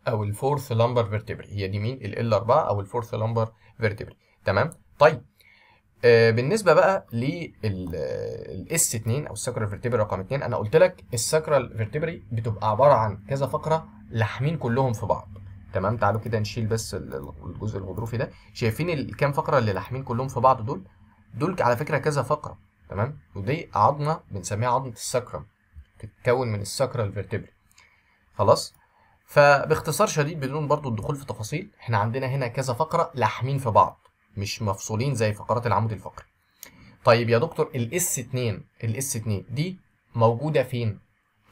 أو ال fourth lumbar vertebrae هي دي مين؟ ال L 4 أو ال fourth lumbar vertebrae تمام؟ طيب بالنسبة بقى لل S 2 أو ال sacral vertebrae رقم 2 أنا قلت لك ال sacral vertebrae بتبقى عبارة عن كذا فقرة لاحمين كلهم في بعض. تمام؟ تعالوا كده نشيل بس ال- ال- الجزء الغضروفي ده. شايفين الكام فقرة اللي لاحمين كلهم في بعض دول؟ دول على فكرة كذا فقرة. تمام؟ ودي عظمة بنسميها عظمة ال sacrum تتكون من ال sacral vertebrae خلاص؟ فباختصار شديد بدون برضو الدخول في تفاصيل إحنا عندنا هنا كذا فقرة لاحمين في بعض. مش مفصولين زي فقرات العمود الفقري. طيب يا دكتور ال S 2 ال S 2 دي موجودة فين؟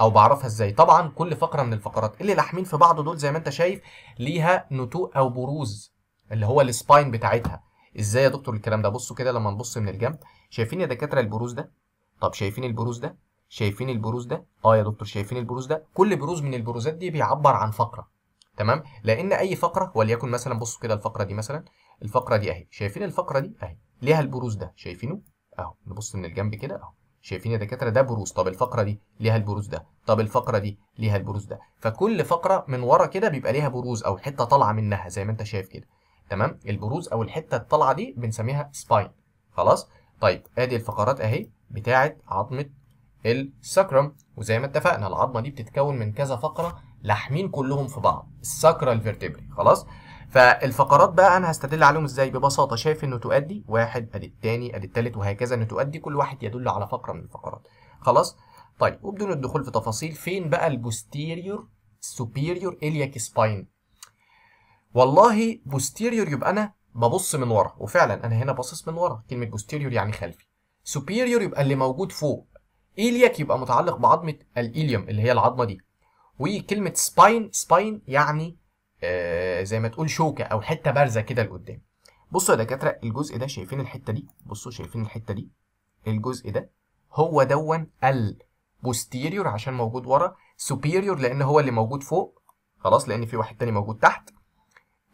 أو بعرفها إزاي؟ طبعا كل فقرة من الفقرات اللي لاحمين في بعض دول زي ما أنت شايف ليها نتوء أو بروز اللي هو ال spine بتاعتها. إزاي يا دكتور الكلام ده؟ بصوا كده لما نبص من الجنب. شايفين يا دكاترة البروز ده؟ طب شايفين البروز ده؟ شايفين البروز ده؟ آه يا دكتور شايفين البروز ده؟ كل بروز من البروزات دي بيعبر عن فقرة. تمام؟ لأن أي فقرة وليكن مثلا بصوا كده الفقرة دي مثلا الفقرة دي أهي. شايفين الفقرة دي؟ أهي. ليها البروز ده. شايفينه؟ أهو. نبص من الجنب كده أهو. شايفين يا دكاترة؟ ده بروز. طب الفقرة دي؟ ليها البروز ده. طب الفقرة دي؟ ليها البروز ده. فكل فقرة من ورا كده بيبقى ليها بروز أو حتة طالعة منها زي ما أنت شايف كده. تمام؟ البروز أو الحتة الطالعة دي بنسميها spine خلاص؟ طيب آدي الفقرات أهي بتاعه عظمة ال sacrum وزي ما اتفقنا العظمة دي بتتكون من كذا فقرة لاحمين كلهم في بعض. ال sacral vertebrae خلاص؟ فالفقرات بقى أنا هستدل عليهم إزاي؟ ببساطة شايف النتوء آدي واحد أدي الثاني أدي الثالث وهكذا. النتوء ده كل واحد يدل على فقرة من الفقرات. خلاص؟ طيب وبدون الدخول في تفاصيل فين بقى ال posterior superior iliac spine والله posterior يبقى أنا ببص من ورا وفعلا أنا هنا باصص من ورا. كلمة posterior يعني خلفي. superior يبقى اللي موجود فوق. iliac يبقى متعلق بعظمة ال ilium اللي هي العظمة دي. وكلمة spine spine يعني زي ما تقول شوكة أو حتة بارزة كده لقدام. بصوا يا دكاترة الجزء ده شايفين الحتة دي؟ بصوا شايفين الحتة دي؟ الجزء ده هو دوت ال posterior عشان موجود ورا superior لأن هو اللي موجود فوق خلاص لأن في واحد تاني موجود تحت.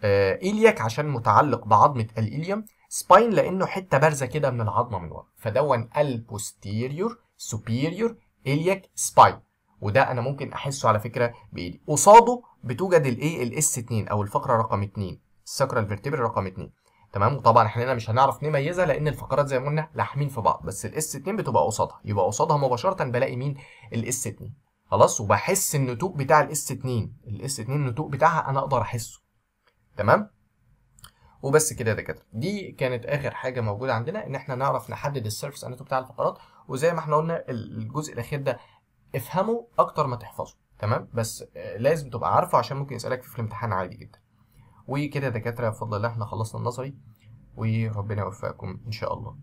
آه iliac عشان متعلق بعظمة ال ilium spine لأنه حتة بارزة كده من العظمة من ورا. فدوت ال posterior superior iliac spine. وده أنا ممكن أحسه على فكرة بإيدي. قصاده بتوجد الايه ال S 2 أو الفقرة رقم 2 ال sacral vertebrae رقم 2 تمام؟ وطبعا إحنا هنا مش هنعرف نميزها لأن الفقرات زي ما قلنا لاحمين في بعض بس ال S 2 بتبقى قصادها. يبقى قصادها مباشرة بلاقي مين؟ ال S 2 خلاص؟ وبحس النتوء بتاع ال S 2 ال S 2 النتوء بتاعها أنا أقدر أحسه. تمام؟ وبس كده يا دكاترة. دي كانت آخر حاجة موجودة عندنا إن إحنا نعرف نحدد ال surface anatomy بتاع الفقرات. وزي ما إحنا قلنا الجزء الأخير ده افهمه أكتر ما تحفظه تمام؟ بس لازم تبقى عارفه عشان ممكن يسألك في الامتحان عادي جدا. وكده يا دكاترة بفضل الله إحنا خلصنا النظري وربنا يوفقكم إن شاء الله.